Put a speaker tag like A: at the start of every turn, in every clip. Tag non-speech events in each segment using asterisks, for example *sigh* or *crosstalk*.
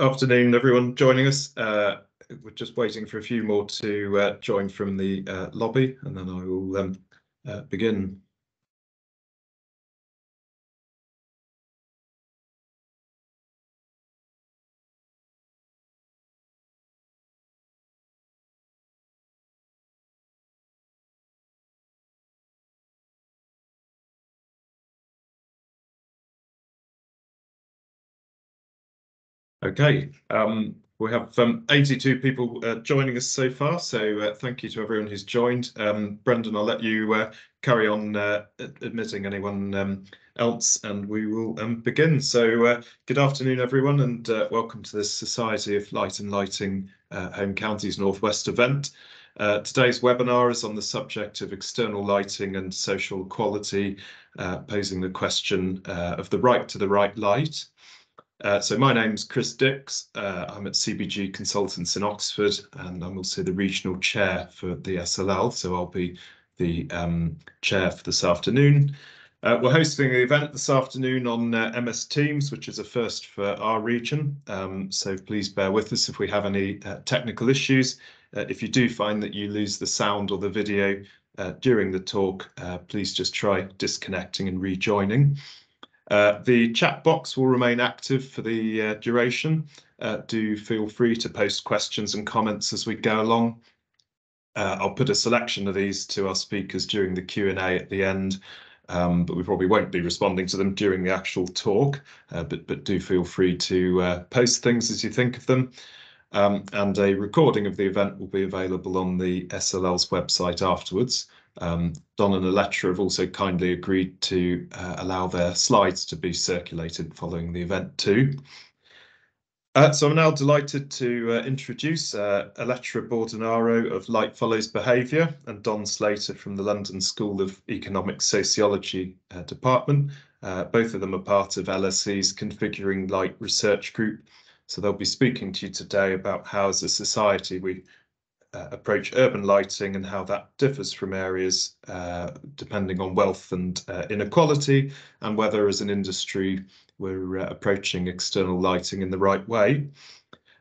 A: Afternoon, everyone joining us. Uh, we're just waiting for a few more to uh, join from the uh, lobby, and then I will um, begin. Okay, um, we have um, 82 people uh, joining us so far, so uh, thank you to everyone who's joined. Um, Brendan, I'll let you uh, carry on uh, admitting anyone um, else and we will um, begin. So uh, good afternoon, everyone, and uh, welcome to this Society of Light and Lighting Home Counties Northwest event. today's webinar is on the subject of external lighting and social equality, posing the question of the right to the right light. Uh, so my name's Chris Dix. Uh, I'm at CBG Consultants in Oxford, and I'm also the regional chair for the SLL. So I'll be the um, chair for this afternoon. Uh, we're hosting the event this afternoon on uh, MS Teams, which is a first for our region. Um, so please bear with us if we have any uh, technical issues. If you do find that you lose the sound or the video during the talk, please just try disconnecting and rejoining. Uh, the chat box will remain active for the uh, duration. Uh, do feel free to post questions and comments as we go along. Uh, I'll put a selection of these to our speakers during the Q&A at the end, um, but we probably won't be responding to them during the actual talk, uh, but, but do feel free to post things as you think of them. Um, and a recording of the event will be available on the SLL's website afterwards. Um, Don and Elettra have also kindly agreed to uh, allow their slides to be circulated following the event too. Uh, so I'm now delighted to uh, introduce uh, Elettra Bordonaro of Light Follows Behaviour and Don Slater from the London School of Economic Sociology uh, Department. Uh, both of them are part of LSE's Configuring Light Research Group. So they'll be speaking to you today about how as a society we uh, approach urban lighting and how that differs from areas uh, depending on wealth and uh, inequality and whether as an industry we're uh, approaching external lighting in the right way.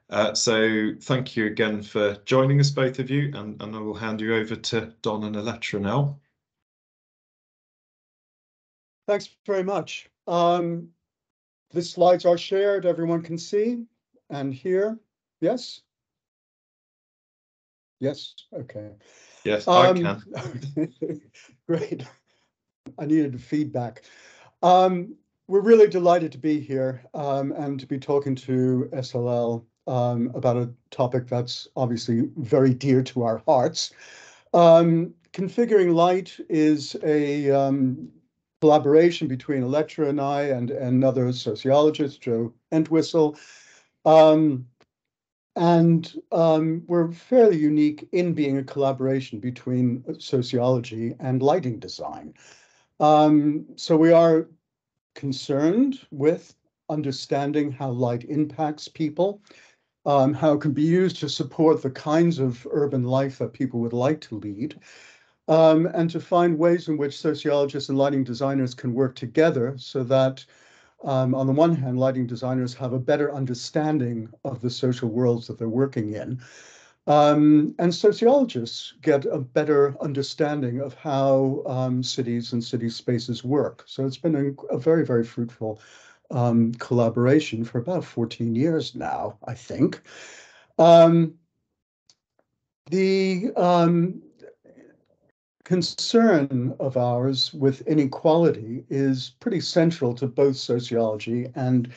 A: Uh, so thank you again for joining us, both of you, and, and I will hand you over to Don and Elettra now.
B: Thanks very much. Um, the slides are shared, everyone can see and hear. Yes? Yes, okay.
A: Yes, I um, can. *laughs*
B: Great. I needed feedback. Um, we're really delighted to be here um, and to be talking to SLL um, about a topic that's obviously very dear to our hearts. Um, configuring light is a um, collaboration between Elettra and I and, and another sociologist, Joe Entwistle. Um, and um, we're fairly unique in being a collaboration between sociology and lighting design. Um, so we are concerned with understanding how light impacts people, um, how it can be used to support the kinds of urban life that people would like to lead, um, and to find ways in which sociologists and lighting designers can work together so that um, on the one hand, lighting designers have a better understanding of the social worlds that they're working in. Um, and sociologists get a better understanding of how um, cities and city spaces work. So it's been a, a very, very fruitful um, collaboration for about 14 years now, I think. Um, the um, concern of ours with inequality is pretty central to both sociology and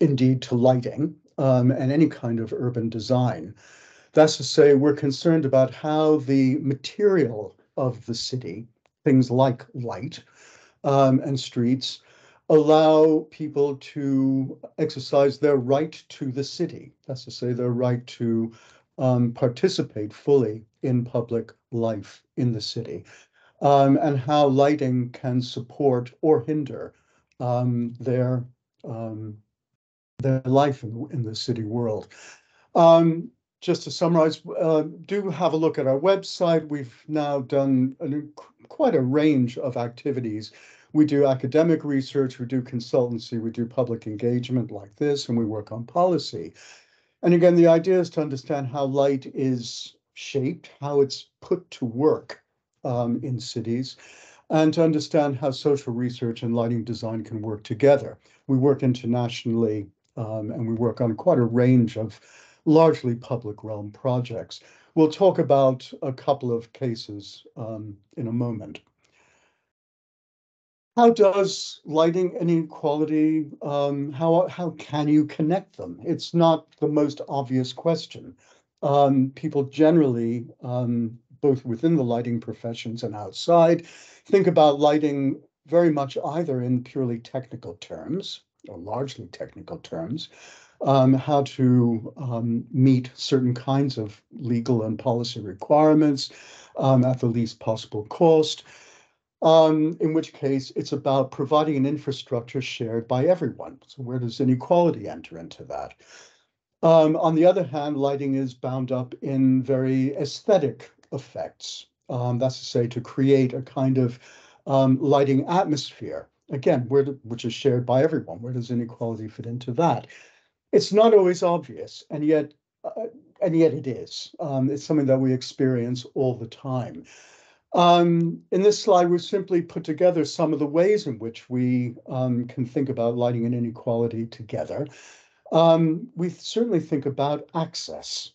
B: indeed to lighting um, and any kind of urban design. That's to say, we're concerned about how the material of the city, things like light um, and streets, allow people to exercise their right to the city. That's to say, their right to um, participate fully in public life in the city, um, and how lighting can support or hinder um, their um, their life in, in, the city world. Um, just to summarize, uh, do have a look at our website. We've now done quite a range of activities We do academic research, we do consultancy, we do public engagement like this, and we work on policy. And again, the idea is to understand how light is shaped, how it's put to work um, in cities, and to understand how social research and lighting design can work together. We work internationally um, and we work on quite a range of largely public realm projects. We'll talk about a couple of cases um, in a moment. How does lighting inequality, um, how, how can you connect them? It's not the most obvious question. Um, people generally, um, both within the lighting professions and outside, think about lighting very much either in purely technical terms or largely technical terms, um, how to um, meet certain kinds of legal and policy requirements um, at the least possible cost, um, in which case it's about providing an infrastructure shared by everyone. So where does inequality enter into that? Um, on the other hand, lighting is bound up in very aesthetic effects. Um, that's to say, to create a kind of um, lighting atmosphere. Again, where do, which is shared by everyone. Where does inequality fit into that? It's not always obvious, and yet, uh, and yet it is. Um, it's something that we experience all the time. Um, in this slide, we've simply put together some of the ways in which we um, can think about lighting and inequality together. Um, we certainly think about access.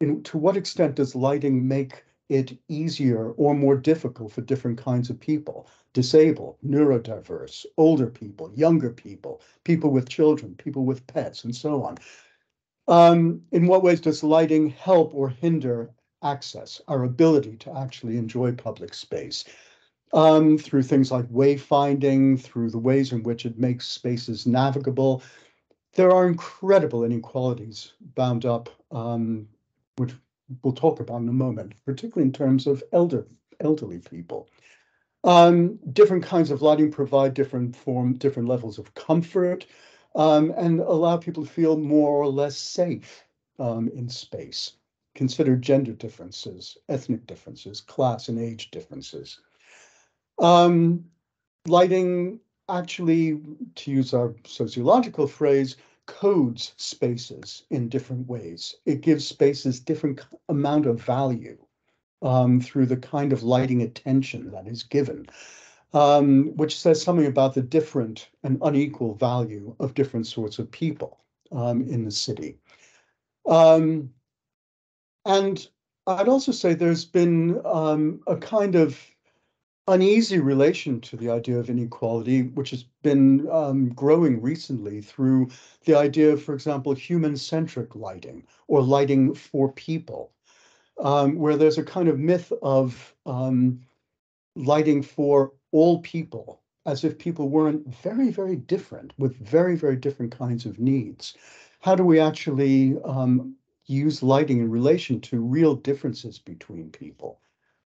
B: In, to what extent does lighting make it easier or more difficult for different kinds of people? Disabled, neurodiverse, older people, younger people, people with children, people with pets, and so on. Um, in what ways does lighting help or hinder access, our ability to actually enjoy public space um, through things like wayfinding, through the ways in which it makes spaces navigable. There are incredible inequalities bound up, um, which we'll talk about in a moment, particularly in terms of elder, elderly people. Um, different kinds of lighting provide different form, different levels of comfort, um, and allow people to feel more or less safe um, in space consider gender differences, ethnic differences, class and age differences. Um, lighting actually, to use our sociological phrase, codes spaces in different ways. It gives spaces different amount of value um, through the kind of lighting attention that is given, um, which says something about the different and unequal value of different sorts of people um, in the city. Um, and I'd also say there's been um, a kind of uneasy relation to the idea of inequality, which has been um, growing recently through the idea of, for example, human-centric lighting or lighting for people, um, where there's a kind of myth of um, lighting for all people, as if people weren't very, very different with very, very different kinds of needs. How do we actually um, use lighting in relation to real differences between people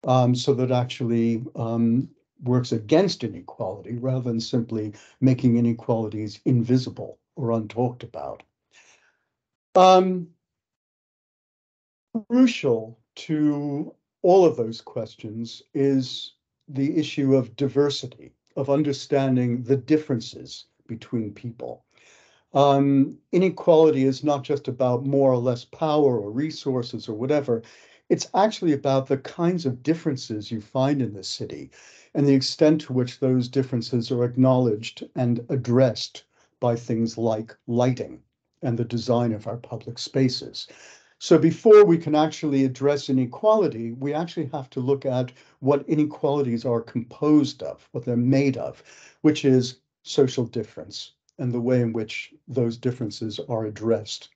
B: um, so that actually um, works against inequality rather than simply making inequalities invisible or untalked about. Um, crucial to all of those questions is the issue of diversity, of understanding the differences between people. Um, inequality is not just about more or less power or resources or whatever. It's actually about the kinds of differences you find in the city and the extent to which those differences are acknowledged and addressed by things like lighting and the design of our public spaces. So before we can actually address inequality, we actually have to look at what inequalities are composed of, what they're made of, which is social difference, and the way in which those differences are addressed.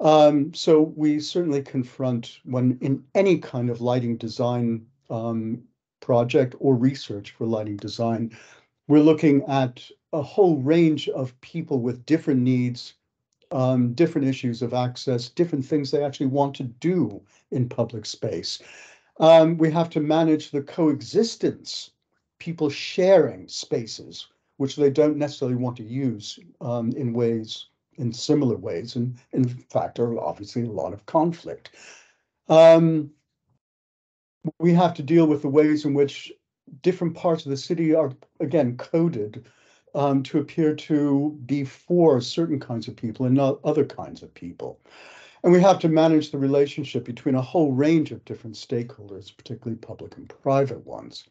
B: Um, so we certainly confront when in any kind of lighting design um, project or research for lighting design, we're looking at a whole range of people with different needs, um, different issues of access, different things they actually want to do in public space. Um, we have to manage the coexistence, people sharing spaces which they don't necessarily want to use um, in ways, in similar ways. And in fact, there are obviously a lot of conflict. Um, we have to deal with the ways in which different parts of the city are, again, coded um, to appear to be for certain kinds of people and not other kinds of people. And we have to manage the relationship between a whole range of different stakeholders, particularly public and private ones.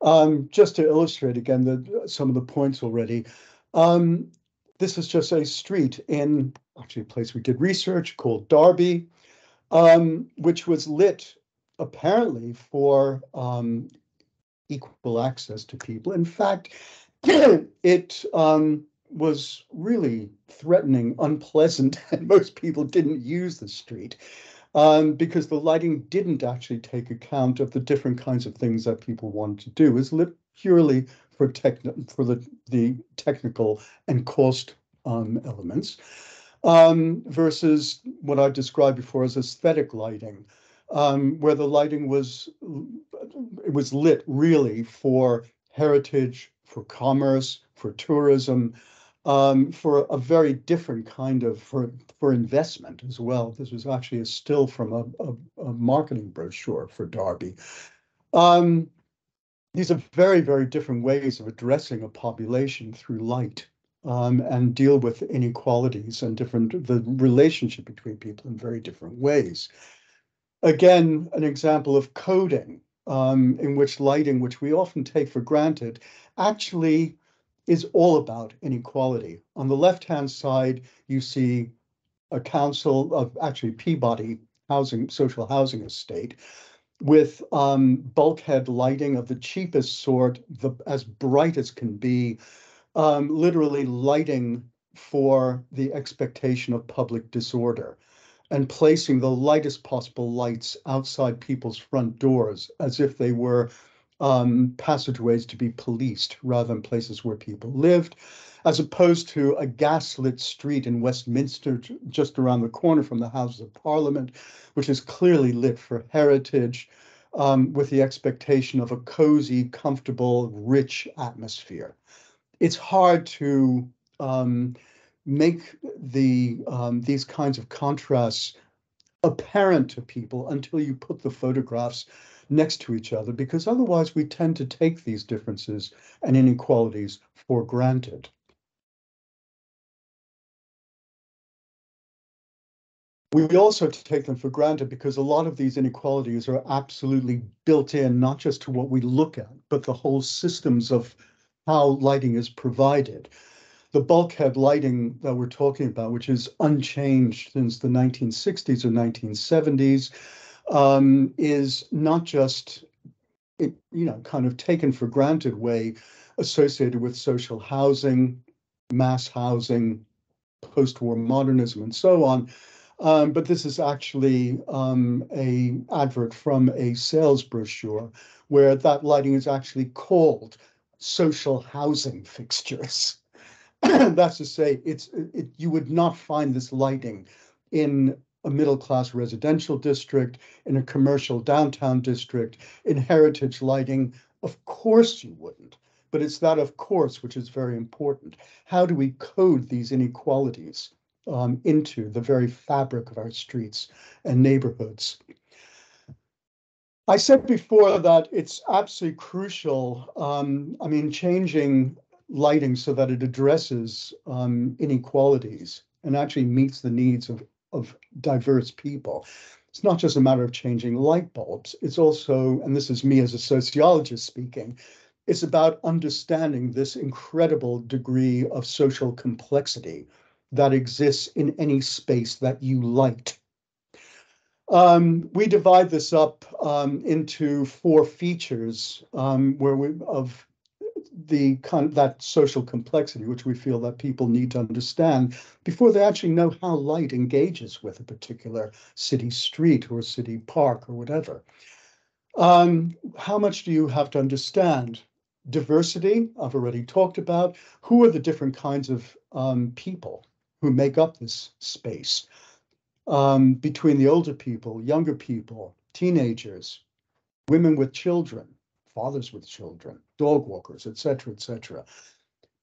B: Um, just to illustrate again the, some of the points already, um, this is just a street in actually a place we did research called Derby, um, which was lit apparently for um, equal access to people. In fact, *clears throat* it um, was really threatening, unpleasant, *laughs* and most people didn't use the street um, because the lighting didn't actually take account of the different kinds of things that people wanted to do. It was lit purely for techni- for the the technical and cost um, elements um, versus what I described before as aesthetic lighting, um, where the lighting was it was lit really for heritage, for commerce, for tourism, um, for a very different kind of for for investment as well. This was actually a still from a, a, a marketing brochure for Derby. Um, these are very, very different ways of addressing a population through light um, and deal with inequalities and different the relationship between people in very different ways. Again, an example of coding um, in which lighting, which we often take for granted, actually is all about inequality. On the left-hand side, you see a council of actually Peabody housing, social housing estate with um, bulkhead lighting of the cheapest sort, the as bright as can be, um, literally lighting for the expectation of public disorder and placing the lightest possible lights outside people's front doors as if they were um, passageways to be policed rather than places where people lived, as opposed to a gaslit street in Westminster, just around the corner from the Houses of Parliament, which is clearly lit for heritage, um, with the expectation of a cozy, comfortable, rich atmosphere. It's hard to um, make the um, these kinds of contrasts apparent to people until you put the photographs next to each other, because otherwise we tend to take these differences and inequalities for granted. We also take them for granted because a lot of these inequalities are absolutely built in, not just to what we look at, but the whole systems of how lighting is provided. The bulkhead lighting that we're talking about, which is unchanged since the 1960s or 1970s, um, is not just you know, kind of taken for granted way associated with social housing, mass housing, post-war modernism, and so on. Um, but this is actually um, a advert from a sales brochure where that lighting is actually called social housing fixtures. *coughs* That's to say, it's it, you would not find this lighting in a middle class residential district, in a commercial downtown district, in heritage lighting? Of course you wouldn't. But it's that of course which is very important. How do we code these inequalities um, into the very fabric of our streets and neighborhoods? I said before that it's absolutely crucial. Um, I mean, changing lighting so that it addresses um, inequalities and actually meets the needs of of diverse people. It's not just a matter of changing light bulbs. It's also, and this is me as a sociologist speaking, it's about understanding this incredible degree of social complexity that exists in any space that you light. Um, we divide this up um, into four features um, where we of the kind of that social complexity, which we feel that people need to understand before they actually know how light engages with a particular city street or city park or whatever. Um, how much do you have to understand? Diversity, I've already talked about. Who are the different kinds of um, people who make up this space? Um, between the older people, younger people, teenagers, women with children, fathers with children, dog walkers, etc., etc.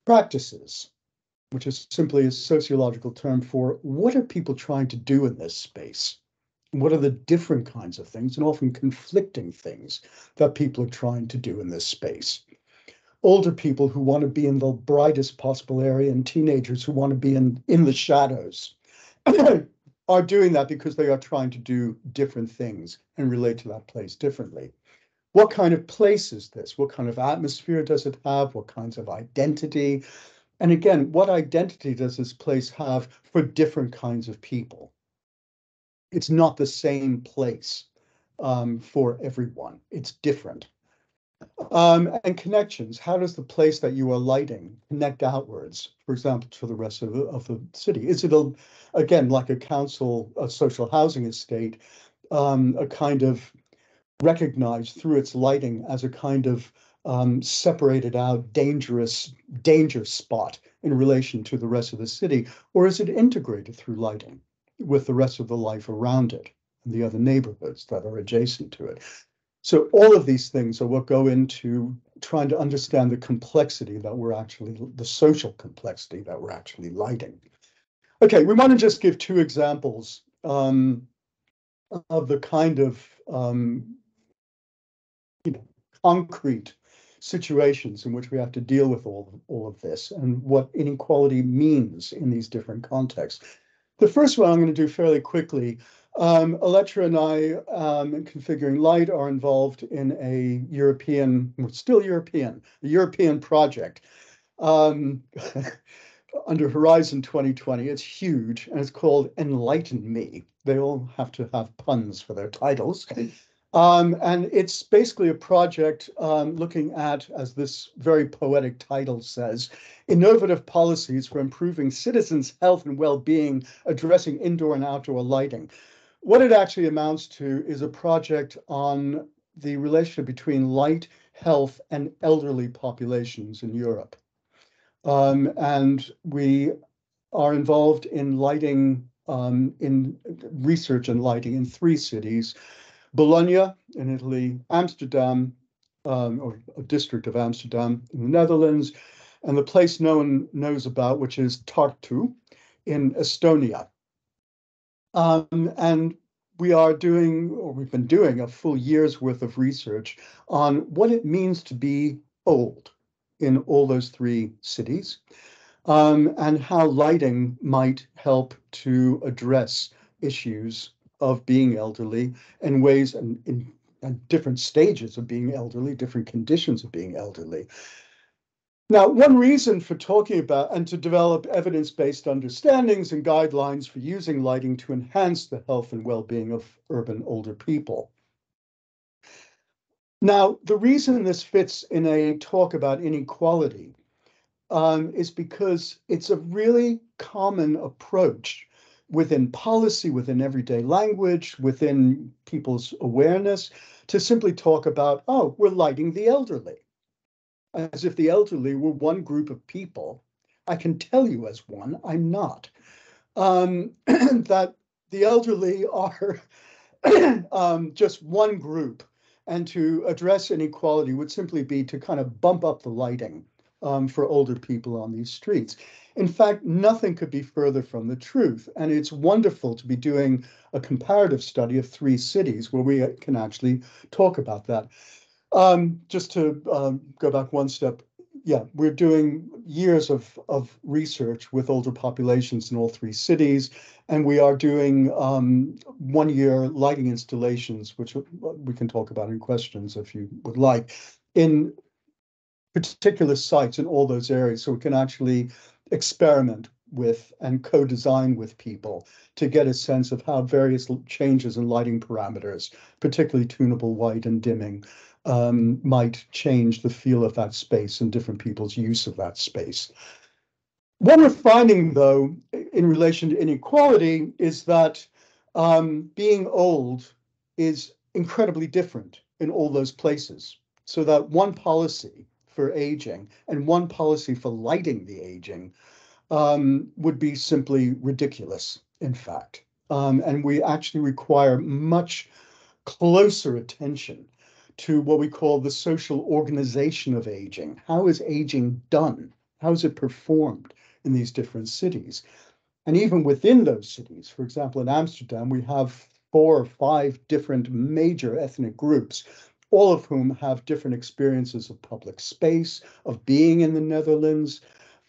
B: Practices, which is simply a sociological term for what are people trying to do in this space? What are the different kinds of things and often conflicting things that people are trying to do in this space? Older people who want to be in the brightest possible area and teenagers who want to be in, in the shadows *clears throat* are doing that because they are trying to do different things and relate to that place differently. What kind of place is this? What kind of atmosphere does it have? What kinds of identity? And again, what identity does this place have for different kinds of people? It's not the same place um, for everyone. It's different. Um, and connections. How does the place that you are lighting connect outwards, for example, to the rest of the, of the city? Is it, a, again, like a council, a social housing estate, um, a kind of recognized through its lighting as a kind of um, separated out dangerous danger spot in relation to the rest of the city, or is it integrated through lighting with the rest of the life around it and the other neighborhoods that are adjacent to it? So all of these things are what go into trying to understand the complexity that we're actually, the social complexity that we're actually lighting. Okay, we want to just give two examples um, of the kind of um, concrete situations in which we have to deal with all, all of this and what inequality means in these different contexts. The first one I'm going to do fairly quickly. Um, Elettra and I, um, in configuring light, are involved in a European, still European, a European project um, *laughs* under Horizon 2020. It's huge and it's called Enlighten Me. They all have to have puns for their titles. Um, and it's basically a project um, looking at, as this very poetic title says, innovative policies for improving citizens' health and well-being, addressing indoor and outdoor lighting. What it actually amounts to is a project on the relationship between light, health, and elderly populations in Europe. Um, and we are involved in lighting, um, in research and lighting in three cities, Bologna in Italy, Amsterdam, um, or a district of Amsterdam in the Netherlands, and the place no one knows about, which is Tartu in Estonia. Um, and we are doing, or we've been doing, a full year's worth of research on what it means to be old in all those three cities, um, and how lighting might help to address issues of being elderly and ways and in, in different stages of being elderly, different conditions of being elderly. Now, one reason for talking about and to develop evidence-based understandings and guidelines for using lighting to enhance the health and well-being of urban older people. Now, the reason this fits in a talk about inequality um, is because it's a really common approach within policy, within everyday language, within people's awareness, to simply talk about, oh, we're lighting the elderly, as if the elderly were one group of people. I can tell you as one, I'm not. Um, *clears throat* that the elderly are *clears throat* um, just one group, and to address inequality would simply be to kind of bump up the lighting um, for older people on these streets. In fact, nothing could be further from the truth. And it's wonderful to be doing a comparative study of three cities where we can actually talk about that. Um, just to um, go back one step, yeah, we're doing years of, of research with older populations in all three cities, and we are doing um, one year lighting installations, which we can talk about in questions if you would like, in particular sites in all those areas. So we can actually experiment with and co-design with people to get a sense of how various changes in lighting parameters, particularly tunable white and dimming, um, might change the feel of that space and different people's use of that space. What we're finding, though, in relation to inequality is that um, being old is incredibly different in all those places. So that one policy for aging and one policy for lighting the aging um, would be simply ridiculous, in fact. Um, and we actually require much closer attention to what we call the social organization of aging. How is aging done? How is it performed in these different cities? And even within those cities, for example, in Amsterdam, we have four or five different major ethnic groups, all of whom have different experiences of public space, of being in the Netherlands,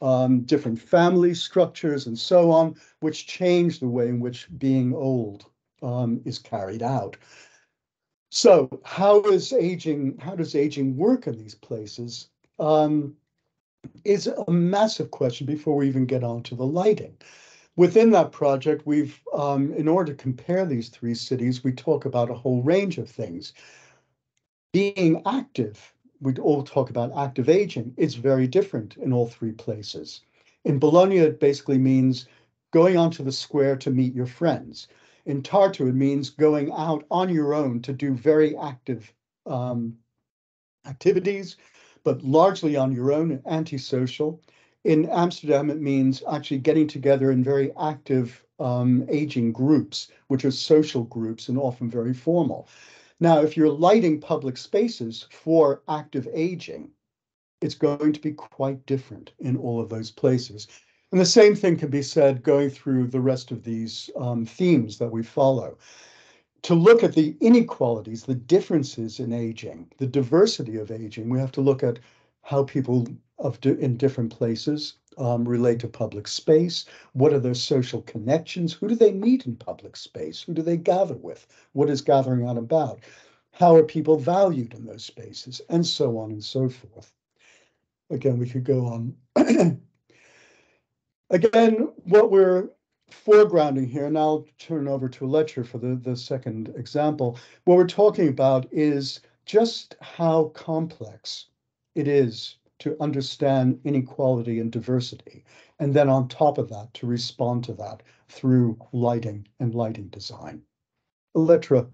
B: um, different family structures, and so on, which change the way in which being old um, is carried out. So, how is aging? How does aging work in these places? Um, is a massive question before we even get on to the lighting. Within that project, we've, um, in order to compare these three cities, we talk about a whole range of things. Being active, we all talk about active aging, is very different in all three places. In Bologna, it basically means going onto the square to meet your friends. In Tartu, it means going out on your own to do very active um, activities, but largely on your own, antisocial. In Amsterdam, it means actually getting together in very active um, aging groups, which are social groups and often very formal. Now, if you're lighting public spaces for active aging, it's going to be quite different in all of those places. And the same thing can be said going through the rest of these um, themes that we follow. To look at the inequalities, the differences in aging, the diversity of aging, we have to look at how people of in different places um, relate to public space. What are their social connections? Who do they meet in public space? Who do they gather with? What is gathering out about? How are people valued in those spaces? And so on and so forth. Again, we could go on *clears throat* Again, what we're foregrounding here, and I'll turn over to Elettra for the, the second example. What we're talking about is just how complex it is to understand inequality and diversity. And then on top of that, to respond to that through lighting and lighting design. Elettra,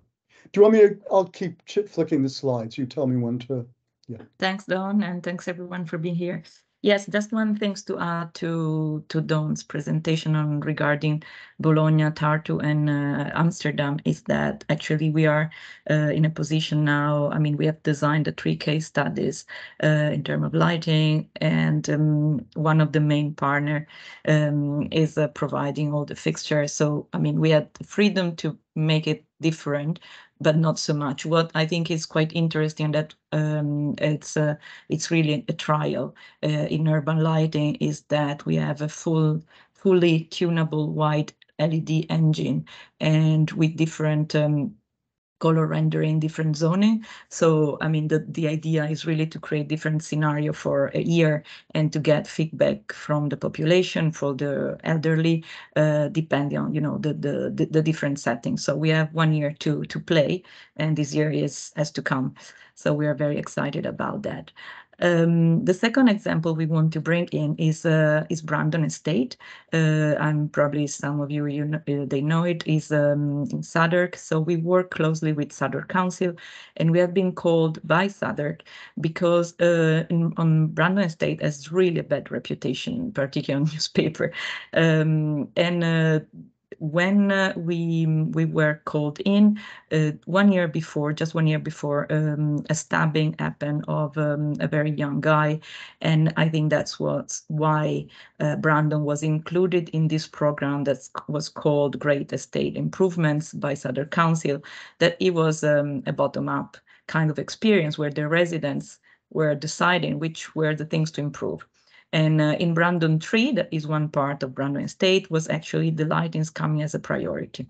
B: do you want me to, I'll keep flicking the slides. You tell me when to,
C: yeah. Thanks, Don, and thanks everyone for being here. Yes, just one thing to add to to Don's presentation on regarding Bologna, Tartu, and uh, Amsterdam is that actually we are uh, in a position now. I mean, we have designed the three case studies uh, in terms of lighting, and um, one of the main partner um, is uh, providing all the fixtures. So I mean, we had the freedom to make it different but not so much. What I think is quite interesting that um, it's uh, it's really a trial uh, in urban lighting is that we have a full fully tunable white LED engine and with different um, color rendering, different zoning. So, I mean, the, the idea is really to create different scenario for a year and to get feedback from the population, for the elderly, uh, depending on, you know, the, the, the, the, different settings. So we have one year to, to play and this year is has to come. So we are very excited about that. Um, the second example we want to bring in is uh, is Brandon Estate, uh, and probably some of you you know, uh, they know it. Is um, in. So we work closely with Southwark Council, and we have been called by Southwark because uh, in, on Brandon Estate has really a bad reputation, particularly *laughs* on newspaper, um, and uh, when uh, we we were called in uh, one year before, just one year before, um, a stabbing happened of um, a very young guy, and I think that's what's why uh, Brandon was included in this program that was called Great Estate Improvements by Southwark Council. That it was um, a bottom-up kind of experience where the residents were deciding which were the things to improve. And uh, in Brandon 3, that is one part of Brandon Estate, was actually the lightings coming as a priority.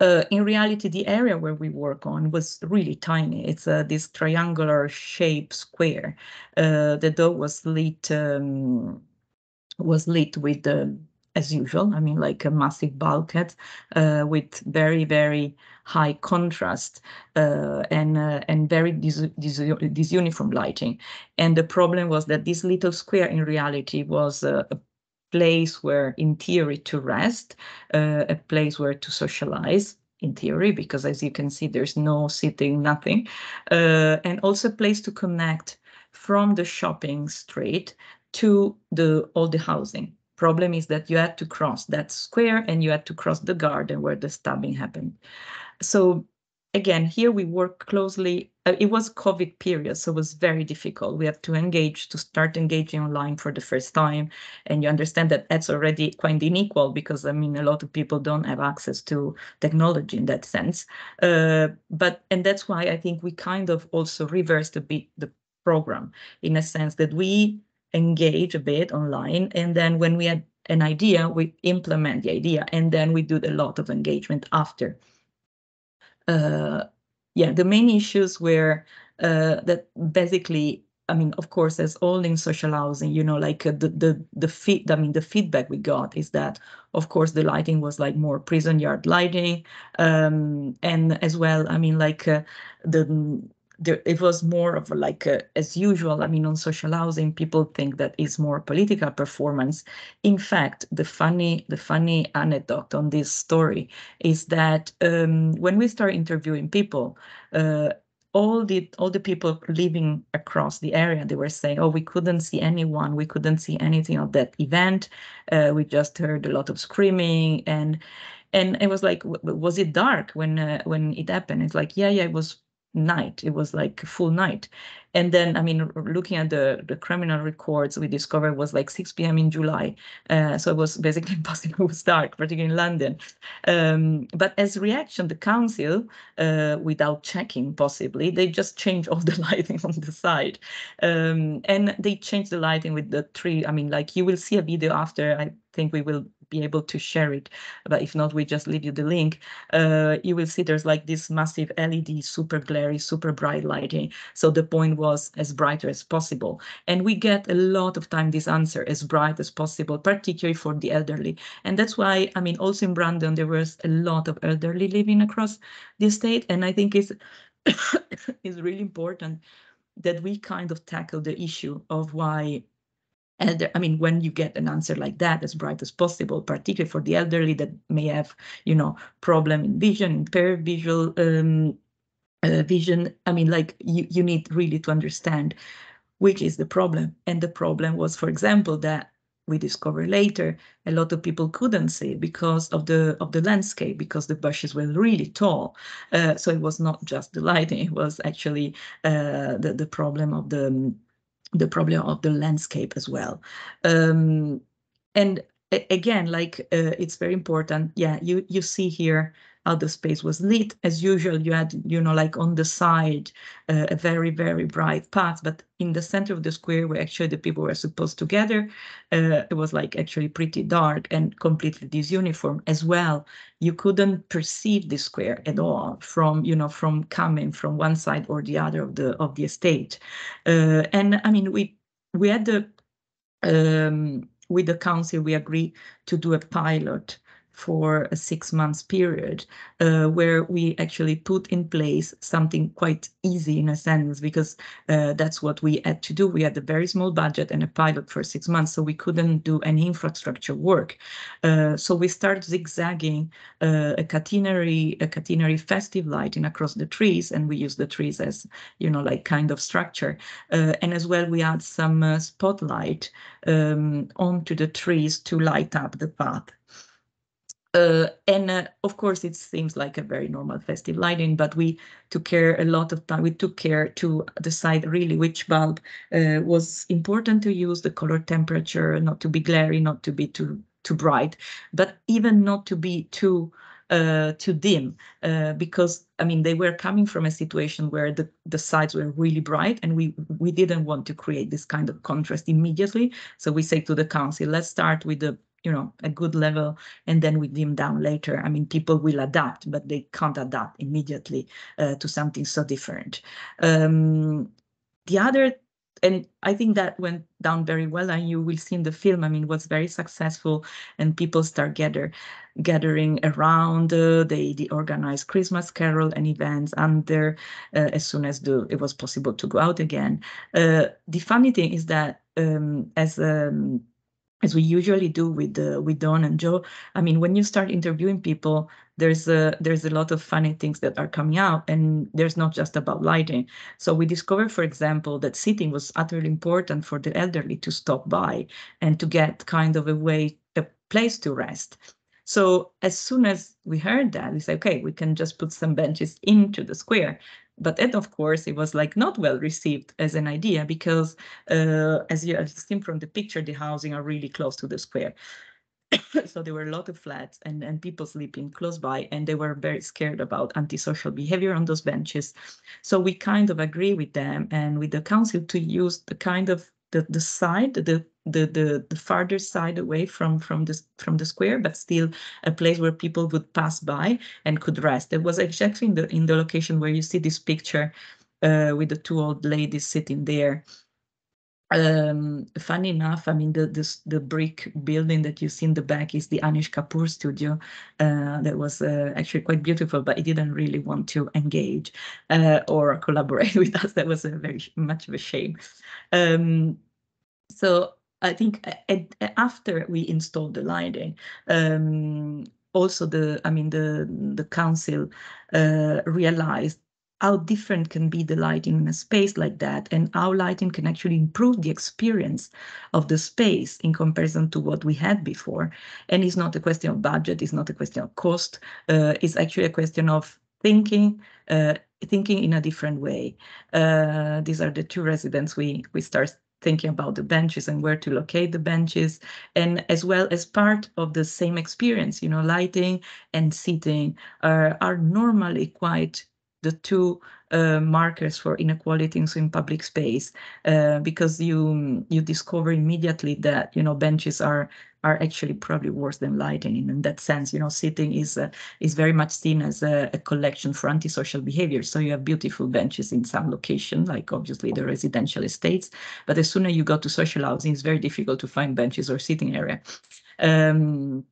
C: Uh, in reality, the area where we work on was really tiny. It's uh, this triangular shape square. Uh, the door was lit um, was lit with, uh, as usual, I mean, like a massive bulkhead uh, with very, very high contrast uh, and uh, and very dis dis disuniform lighting. And the problem was that this little square in reality was uh, a place where, in theory, to rest, a place where to socialize, in theory, because as you can see, there's no sitting, nothing, uh, and also a place to connect from the shopping street to the all the housing. Problem is that you had to cross that square and you had to cross the garden where the stabbing happened. So again, here we work closely. Uh, it was COVID period, so it was very difficult. We have to engage, to start engaging online for the first time. And you understand that that's already quite unequal because, I mean, a lot of people don't have access to technology in that sense. Uh, but, and that's why I think we kind of also reversed a bit the program in a sense that we engage a bit online. And then when we had an idea, we implement the idea, and then we do a lot of engagement after yeah, the main issues were uh, that basically, I mean, of course, as all in social housing, you know, like uh, the the the feed, I mean, the feedback we got is that, of course, the lighting was like more prison yard lighting, um, and as well, I mean, like uh, the there, it was more of like a, as usual. I mean, on social housing, people think that is more political performance. In fact, the funny the funny anecdote on this story is that um, when we start interviewing people. Uh, all the all the people living across the area they were saying oh we couldn't see anyone we couldn't see anything of that event uh, we just heard a lot of screaming and and it was like was it dark when uh, when it happened it's like yeah yeah it was night. It was like full night. And then, I mean, looking at the, the criminal records, we discovered was like 6 p.m. in July. Uh, so it was basically *laughs* impossible. It was dark, particularly in London. Um, but as reaction, the council, uh, without checking possibly, they just changed all *laughs* the lighting on the side. Um, and they changed the lighting with the tree. I mean, like you will see a video after, I think we will be able to share it. But if not, we just leave you the link. Uh, you will see there's like this massive LED, super glary, super bright lighting. So the point was as brighter as possible. And we get a lot of time this answer as bright as possible, particularly for the elderly. And that's why, I mean, also in Brandon, there was a lot of elderly living across the state. And I think it's, *coughs* it's really important that we kind of tackle the issue of why and I mean, when you get an answer like that, as bright as possible, particularly for the elderly that may have, you know, problem in vision, impaired visual um, uh, vision. I mean, like you, you need really to understand which is the problem. And the problem was, for example, that we discovered later a lot of people couldn't see because of the of the landscape because the bushes were really tall uh, so it was not just the lighting it was actually uh, the the problem of the the problem of the landscape as well. Um, and again, like uh, it's very important. Yeah, you you see here how the space was lit. As usual, you had, you know, like on the side, uh, a very, very bright path, but in the center of the square where actually the people were supposed to gather, uh, it was like actually pretty dark and completely disuniform as well. You couldn't perceive the square at all from, you know, from coming from one side or the other of the of the estate. Uh, and I mean, we we had the um, with the council, we agreed to do a pilot for a six months period uh, where we actually put in place something quite easy in a sense because uh, that's what we had to do. We had a very small budget and a pilot for six months, so we couldn't do any infrastructure work. Uh, so we started zigzagging uh, a catenary, a catenary festive lighting across the trees, and we use the trees as, you know, like kind of structure. Uh, and as well, we add some uh, spotlight um, onto the trees to light up the path. Uh, and uh, of course, it seems like a very normal festive lighting, but we took care a lot of time. We took care to decide really which bulb uh, was important to use, the color temperature, not to be glary, not to be too too bright, but even not to be too uh, too dim, uh, because I mean they were coming from a situation where the the sides were really bright, and we we didn't want to create this kind of contrast immediately. So we say to the council, let's start with the you know, a good level, and then we dim down later. I mean, people will adapt, but they can't adapt immediately uh, to something so different. Um, the other, and I think that went down very well, and you will see in the film. I mean, was very successful, and people start gather gathering around. Uh, they, they organize Christmas carol and events under uh, as soon as the it was possible to go out again. Uh, the funny thing is that um, as um, as we usually do with uh, with Don and Joe. I mean, when you start interviewing people, there's a there's a lot of funny things that are coming out, and there's not just about lighting. So we discovered, for example, that sitting was utterly important for the elderly to stop by and to get kind of a way a place to rest. So as soon as we heard that, we said, okay, we can just put some benches into the square. But then, of course, it was like not well received as an idea because, uh, as you have seen from the picture, the housing are really close to the square. *coughs* so there were a lot of flats and, and people sleeping close by, and they were very scared about antisocial behavior on those benches. So we kind of agree with them and with the council to use the kind of the, the side, the the the the farther side away from from the from the square, but still a place where people would pass by and could rest. It was exactly in the in the location where you see this picture uh, with the two old ladies sitting there. Um funny enough i mean the this the brick building that you see in the back is the anish kapoor studio uh, that was uh, actually quite beautiful but it didn't really want to engage uh, or *laughs* collaborate with us. That was a very much of a shame. Um, so i think after we installed the lighting um, also the i mean the the council uh, realized how different can be the lighting in a space like that and how lighting can actually improve the experience of the space in comparison to what we had before. And it's not a question of budget, it's not a question of cost, uh, it's actually a question of thinking, uh, thinking in a different way. Uh, these are the two residents we, we start thinking about the benches and where to locate the benches and as well as part of the same experience you know lighting and seating are, are normally quite the two uh, markers for inequalities in public space uh, because you you discover immediately that you know benches are are actually probably worse than lighting and in that sense. You know sitting is uh, is very much seen as a, a, collection for antisocial behavior. So you have beautiful benches in some location like obviously the residential estates. But as soon as you go to social housing it's very difficult to find benches or sitting area. Um,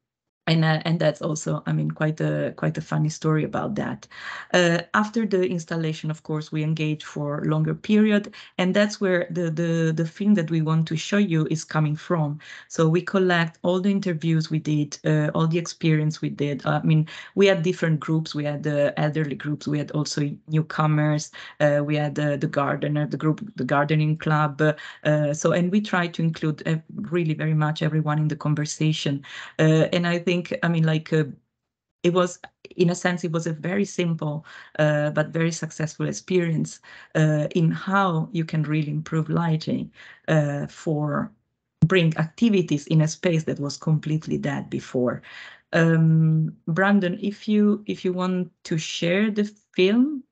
C: and uh, and that's also i mean quite a quite a funny story about that. Uh, after the installation of course we engage for longer period and that's where the the the film that we want to show you is coming from. So we collect all the interviews we did uh, all the experience we did. I mean we had different groups. We had the elderly groups. We had also newcomers. Uh, we had the gardener the group the gardening club. Uh, so and we try to include uh, really very much everyone in the conversation. And i think think, I mean, like, uh, it was, in a sense, it was a very simple uh, but very successful experience uh, in how you can really improve lighting uh, for bring activities in a space that was completely dead before. Um, Brandon, if you if you want to share the film,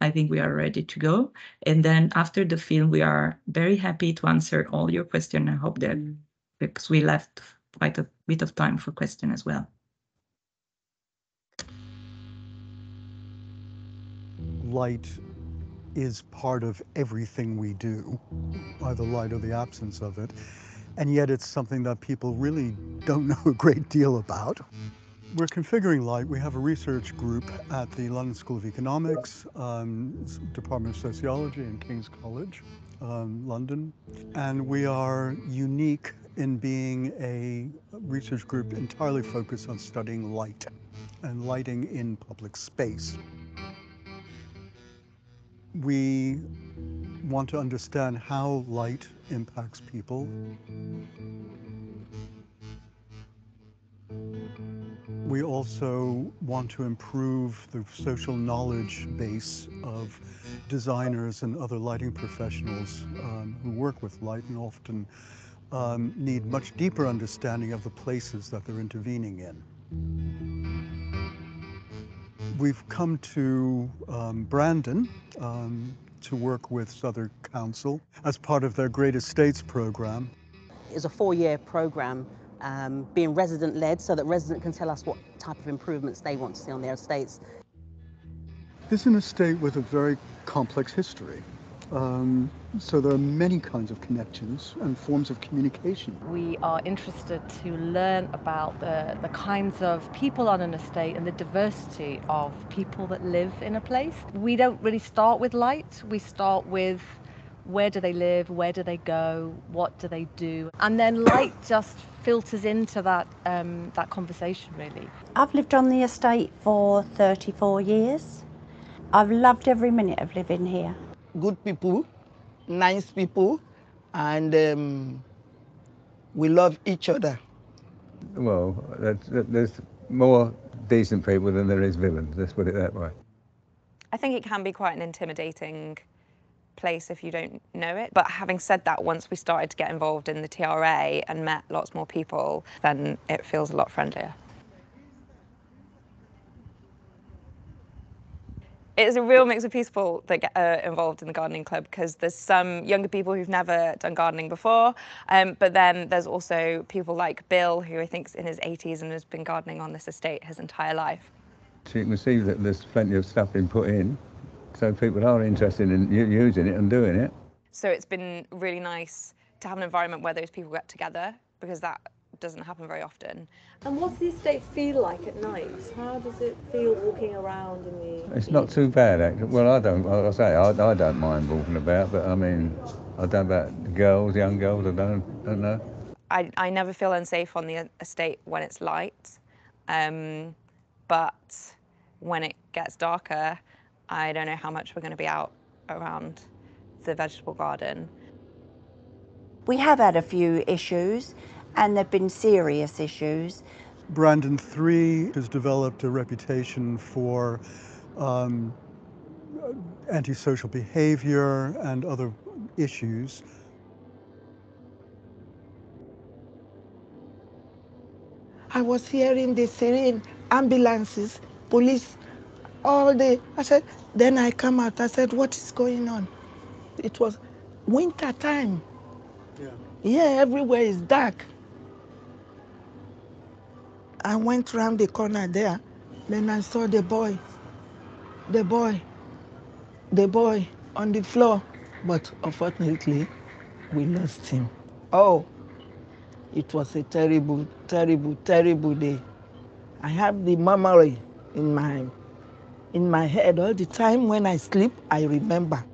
C: I think we are ready to go. And then after the film, we are very happy to answer all your questions. I hope that because we left quite a bit of time for question as well.
B: Light is part of everything we do, either light or the absence of it. And yet it's something that people really don't *laughs* know a great deal about. We're configuring light. We have a research group at the London School of Economics, um, Department of Sociology and King's College, um, London. And we are unique in being a research group entirely focused on studying light and lighting in public space. We want to understand how light impacts people. We also want to improve the social knowledge base of designers and other lighting professionals um, who work with light and often um, need much deeper understanding of the places that they're intervening in. We've come to um, Brandon um, to work with Southwark Council as part of their Great Estates program.
D: It's a four-year program um, being resident-led so that residents can tell us what type of improvements they want to see on their estates.
B: This is an estate with a very complex history. Um, so there are many kinds of connections and forms of communication.
E: We are interested to learn about the, the kinds of people on an estate and the diversity of people that live in a place. We don't really start with light, we start with where do they live, where do they go, what do they do, and then light just filters into that um, that conversation really.
F: I've lived on the estate for 34 years. I've loved every minute of living here
G: good people, nice people, and um, we love each other.
H: Well, there's more decent people than there is villains, let's put it that way.
I: I think it can be quite an intimidating place if you don't know it. But having said that, once we started to get involved in the TRA and met lots more people, then it feels a lot friendlier. It's a real mix of people that get uh, involved in the gardening club because there's some younger people who've never done gardening before, um, but then there's also people like Bill, who I think's in his 80s and has been gardening on this estate his entire life.
H: So you can see that there's plenty of stuff being put in, so people are interested in using it and doing it.
I: So it's been really nice to have an environment where those people get together because that doesn't happen very often.
J: And what's the estate feel like at night? How does it feel walking around in the?
H: It's not too bad actually. Well, I don't. Like I say I, I don't mind walking about, but I mean, I don't about girls, young girls. I don't, don't know.
I: I I never feel unsafe on the estate when it's light, um, but when it gets darker, I don't know how much we're going to be out around the vegetable garden.
F: We have had a few issues and there have been serious issues.
B: Brandon 3 has developed a reputation for um, antisocial behavior and other issues.
K: I was hearing the siren, ambulances, police, all day. I said, then I come out, I said, what is going on? It was winter time. Yeah, yeah everywhere is dark. I went round the corner there. Then I saw the boy, the boy, the boy on the floor. But unfortunately, we lost him. Oh, it was a terrible, terrible, terrible day. I have the memory in my, in my head all the time. When I sleep, I remember.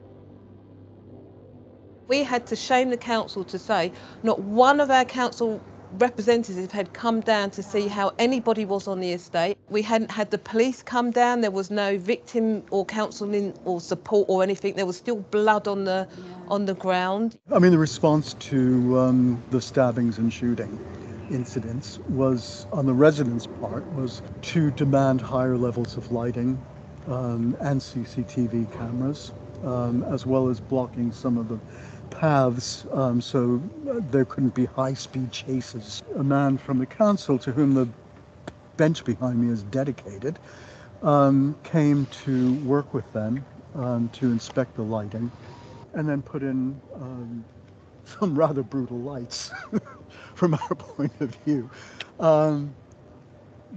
J: We had to shame the council to say not one of our council representatives had come down to see how anybody was on the estate. We hadn't had the police come down. There was no victim or counselling or support or anything. There was still blood on the on the ground.
B: I mean, the response to um, the stabbings and shooting incidents was on the residents' part was to demand higher levels of lighting um, and CCTV cameras, um, as well as blocking some of the paths um, so there couldn't be high-speed chases. A man from the council to whom the bench behind me is dedicated um, came to work with them um, to inspect the lighting and then put in um, some rather brutal lights *laughs* from our point of view. Um,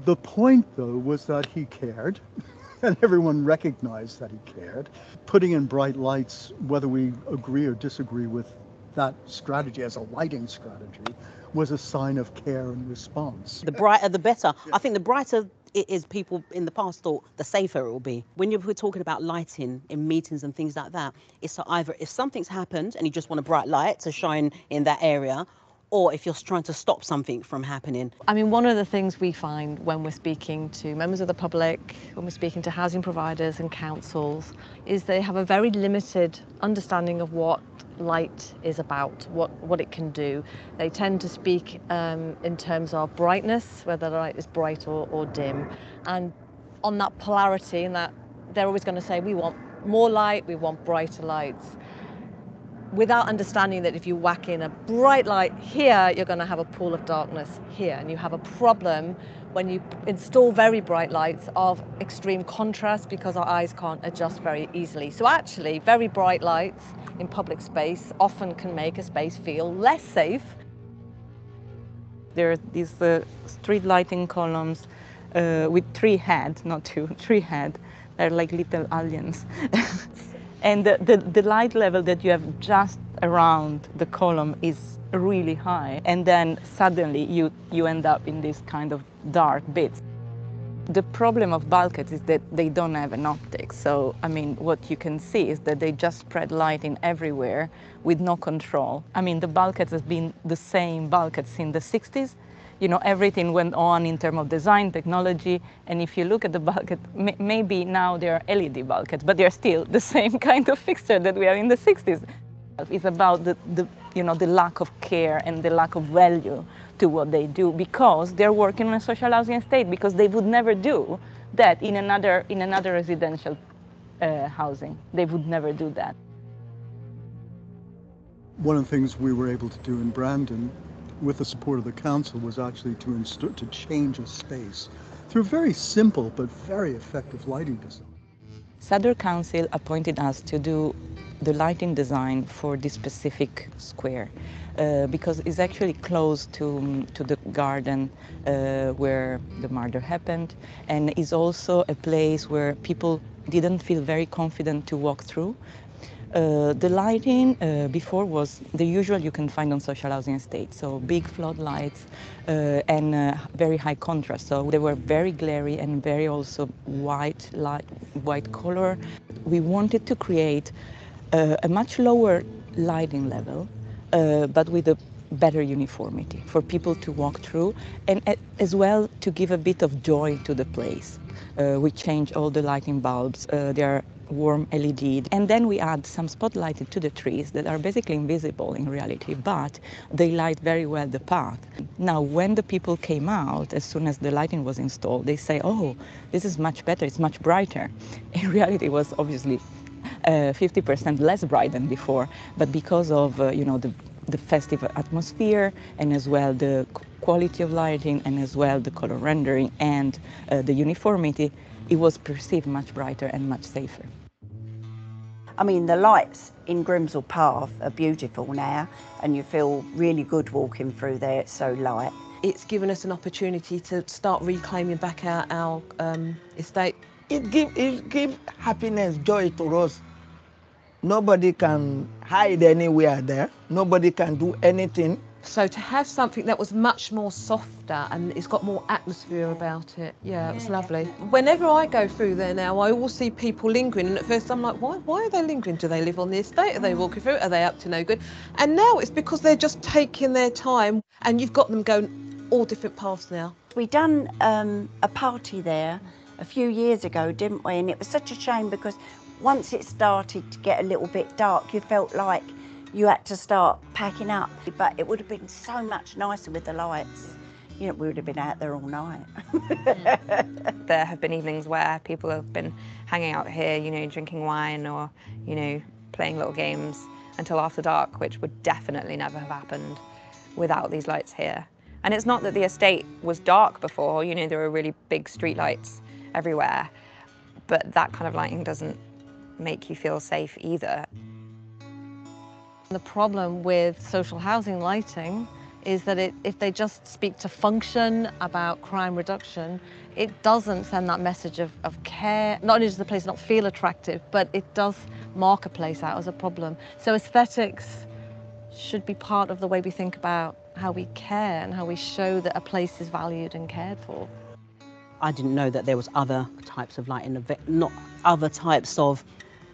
B: the point, though, was that he cared. *laughs* *laughs* and everyone recognized that he cared. Putting in bright lights, whether we agree or disagree with that strategy as a lighting strategy, was a sign of care and response.
D: The brighter, uh, the better. Yeah. I think the brighter it is people in the past thought, the safer it will be. When you're talking about lighting in meetings and things like that, it's either if something's happened and you just want a bright light to shine in that area, or if you're trying to stop something from happening.
E: I mean, one of the things we find when we're speaking to members of the public, when we're speaking to housing providers and councils, is they have a very limited understanding of what light is about, what, what it can do. They tend to speak um, in terms of brightness, whether the light is bright or, or dim. And on that polarity and that they're always going to say, we want more light, we want brighter lights without understanding that if you whack in a bright light here, you're going to have a pool of darkness here. And you have a problem when you install very bright lights of extreme contrast because our eyes can't adjust very easily. So actually, very bright lights in public space often can make a space feel less safe.
C: There are these uh, street lighting columns uh, with three heads, not two, *laughs* three heads. They're like little aliens. *laughs* And the, the, the, light level that you have just around the column is really high. And then suddenly you, you end up in this kind of dark bits. The problem of bulkheads is that they don't have an optic. So, I mean, what you can see is that they just spread lighting everywhere with no control. I mean, the bulkheads have been the same bulkheads in the 60s you know, everything went on in terms of design, technology, and if you look at the bulkhead, maybe now they are LED bulkheads, but they're still the *laughs* same kind of fixture that we are in the 60s. It's about the, the you know, the lack of care and the lack of value to what they do because they're working in a social housing estate because they would never do that in another in another residential uh, housing. They would never do that.
B: One of the things we were able to do in Brandon, with the support of the council, was actually to inst- to change a space through very simple but very effective lighting design.
C: Southwark Council appointed us to do the lighting design for this specific square uh, because it's actually close to, to the garden uh, where the murder happened and is also a place where people didn't feel very confident to walk through. Uh, the lighting uh, before was the usual you can find on social housing estates, so big floodlights uh, and uh, very high contrast. So they were very glary and very also white light, white color. We wanted to create uh, a much lower lighting level, uh, but with a better uniformity for people to walk through and as well to give a bit of joy to the place. we change all the lighting bulbs. they are warm LED. And then we add some spotlighting to the trees that are basically invisible in reality, but they light very well the path. Now, when the people came out, as soon as the lighting was installed, they say, oh, this is much better, it's much brighter. *laughs* In reality, it was obviously 50% uh, less bright than before, but because of, uh, you know, the, the festive atmosphere and as well the quality of lighting and as well the color rendering and uh, the uniformity, it was perceived much brighter and much safer.
F: I mean, the lights in Grimsel Path are beautiful now, and you feel really good walking through there. It's so light.
J: It's given us an opportunity to start reclaiming back our, our um, estate.
K: It gives it give happiness, joy to us. Nobody can hide anywhere there. Nobody can do anything.
J: So to have something that was much more softer and it's got more atmosphere about it, yeah, it was lovely. Whenever I go through there now, I always see people lingering, and at first I'm like, why? Why are they lingering? Do they live on the estate? Are they walking through? Are they up to no good? And now it's because they're just taking their time, and you've got them going all different paths now.
F: We done um, a party there a few years ago, didn't we? And it was such a shame because once it started to get a little bit dark, you felt like you had to start packing up. But it would have been so much nicer with the lights. You know, we would have been out there all night. Mm. *laughs*
I: there have been evenings where people have been hanging out here, you know, drinking wine or, you know, playing little games until after dark, which would definitely never have happened without these lights here. And it's not that the estate was dark before, you know, there were really big street lights everywhere, but that kind of lighting doesn't make you feel safe either.
E: The problem with social housing lighting is that it, if they just speak to function about crime reduction, it doesn't send that message of, of care. Not only does the place not feel attractive, but it does mark a place out as a problem. So aesthetics should be part of the way we think about how we care and how we show that a place is valued and cared for.
D: I didn't know that there was other types of lighting, not other types of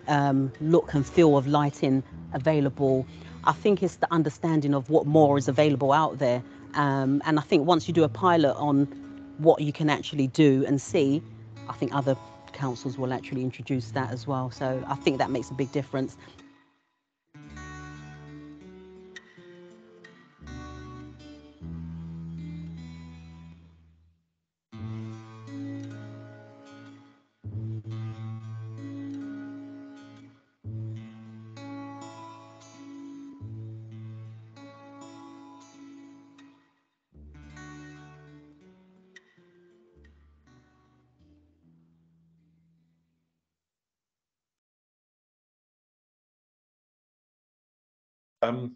D: um, look and feel of lighting available. I think it's the understanding of what more is available out there. Um, and I think once you do a pilot on what you can actually do and see, I think other councils will actually introduce that as well. So I think that makes a big difference.
A: Um,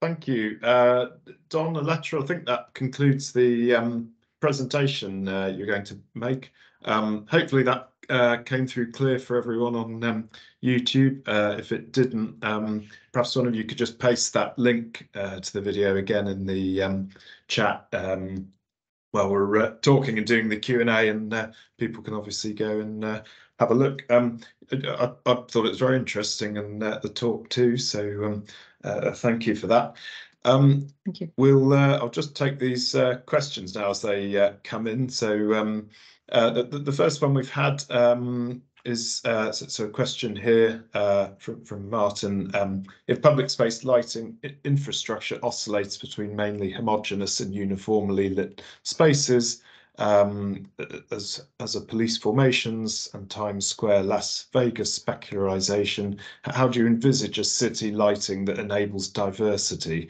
A: thank you. Uh, Don, Elettra, I think that concludes the um, presentation uh, you're going to make. Um, hopefully that uh, came through clear for everyone on um, YouTube. Uh, if it didn't, um, perhaps one of you could just paste that link uh, to the video again in the um, chat um, while we're uh, talking and doing the Q&A and uh, people can obviously go and uh, have a look. Um, I, I, thought it was very interesting and the talk too. So thank you for that. Um,
C: thank you.
A: We'll. Uh, I'll just take these uh, questions now as they uh, come in. So um, uh, the, the first one we've had um, is uh, so, so a question here uh, from from Martin. Um, if public space lighting infrastructure oscillates between mainly homogeneous and uniformly lit spaces, um, as as a police formations and Times Square, Las Vegas specularization, how do you envisage a city lighting that enables diversity?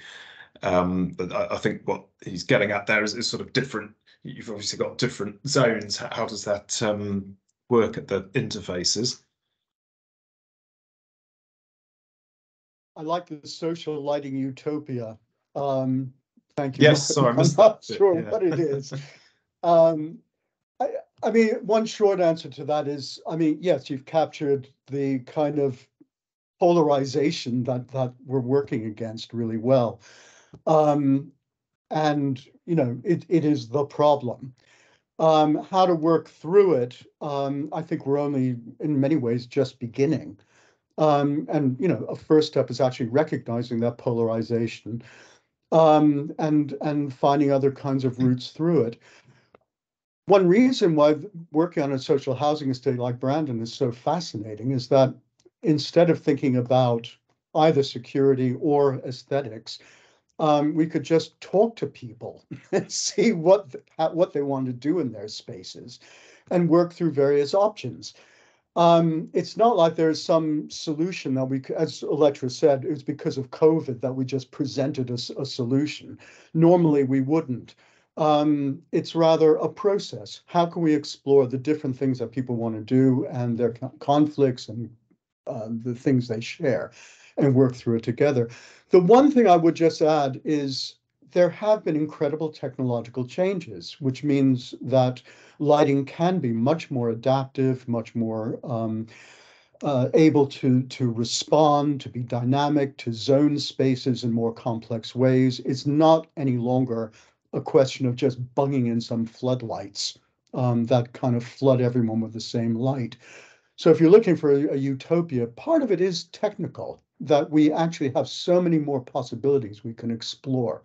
A: Um, but I, I, think what he's getting at there is, is, sort of different. You've obviously got different zones. How, does that um, work at the interfaces?
B: I like the social lighting utopia. Um, thank you.
A: Yes, sorry, *laughs*
B: I'm not sure yeah. what it is. *laughs* Um, I, I mean, one short answer to that is, I mean, yes, you've captured the kind of polarization that that we're working against really well. Um, and you know, it it is the problem. Um, how to work through it, um, I think we're only in many ways just beginning. Um, and you know, a first step is actually recognizing that polarization um, and and finding other kinds of routes through it. One reason why working on a social housing estate like Brandon is so fascinating is that instead of thinking about either security or aesthetics, um, we could just talk to people *laughs* and see what what they want to do in their spaces, and work through various options. Um, it's not like there's some solution that we, as Elettra said, it was because of COVID that we just presented a, a solution. Normally we wouldn't. Um, it's rather a process. How can we explore the different things that people want to do and their conflicts and uh, the things they share and work through it together? The one thing I would just add is there have been incredible technological changes, which means that lighting can be much more adaptive, much more um, uh, able to to respond, to be dynamic, to zone spaces in more complex ways. It's not any longer a question of just bunging in some floodlights um, that kind of flood everyone with the same light. So if you're looking for a, a, utopia, part of it is technical, that we actually have so many more possibilities we can explore.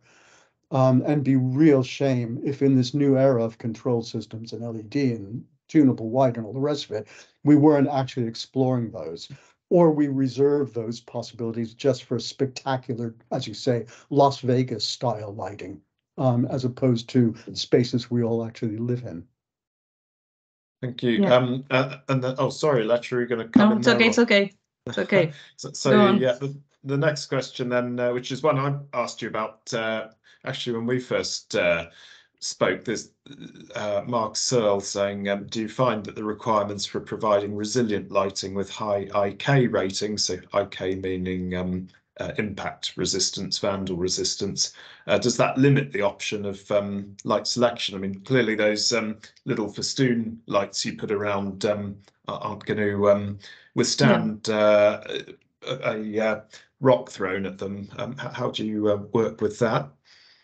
B: Um, and be real shame if in this new era of control systems and LED and tunable white and all the rest of it, we weren't actually exploring those. Or we reserve those possibilities just for spectacular, as you say, Las Vegas style lighting um, as opposed to spaces we all actually live in.
A: Thank you. Yeah. Um, uh, and then, oh, sorry, Letra, you're going to come
C: no, it's okay, it's okay, it's *laughs* okay.
A: so, so yeah, the, the next question then, uh, which is one I asked you about uh, actually when we first uh, spoke, there's uh, Mark Searle saying, um, do you find that the requirements for providing resilient lighting with high IK ratings, so IK meaning um, uh, impact resistance, vandal resistance. Uh, does that limit the option of um, light selection? I mean, clearly those um, little festoon lights you put around um, aren't going to um, withstand yeah. uh, a, a, uh, rock thrown at them. Um, how do you uh, work with that?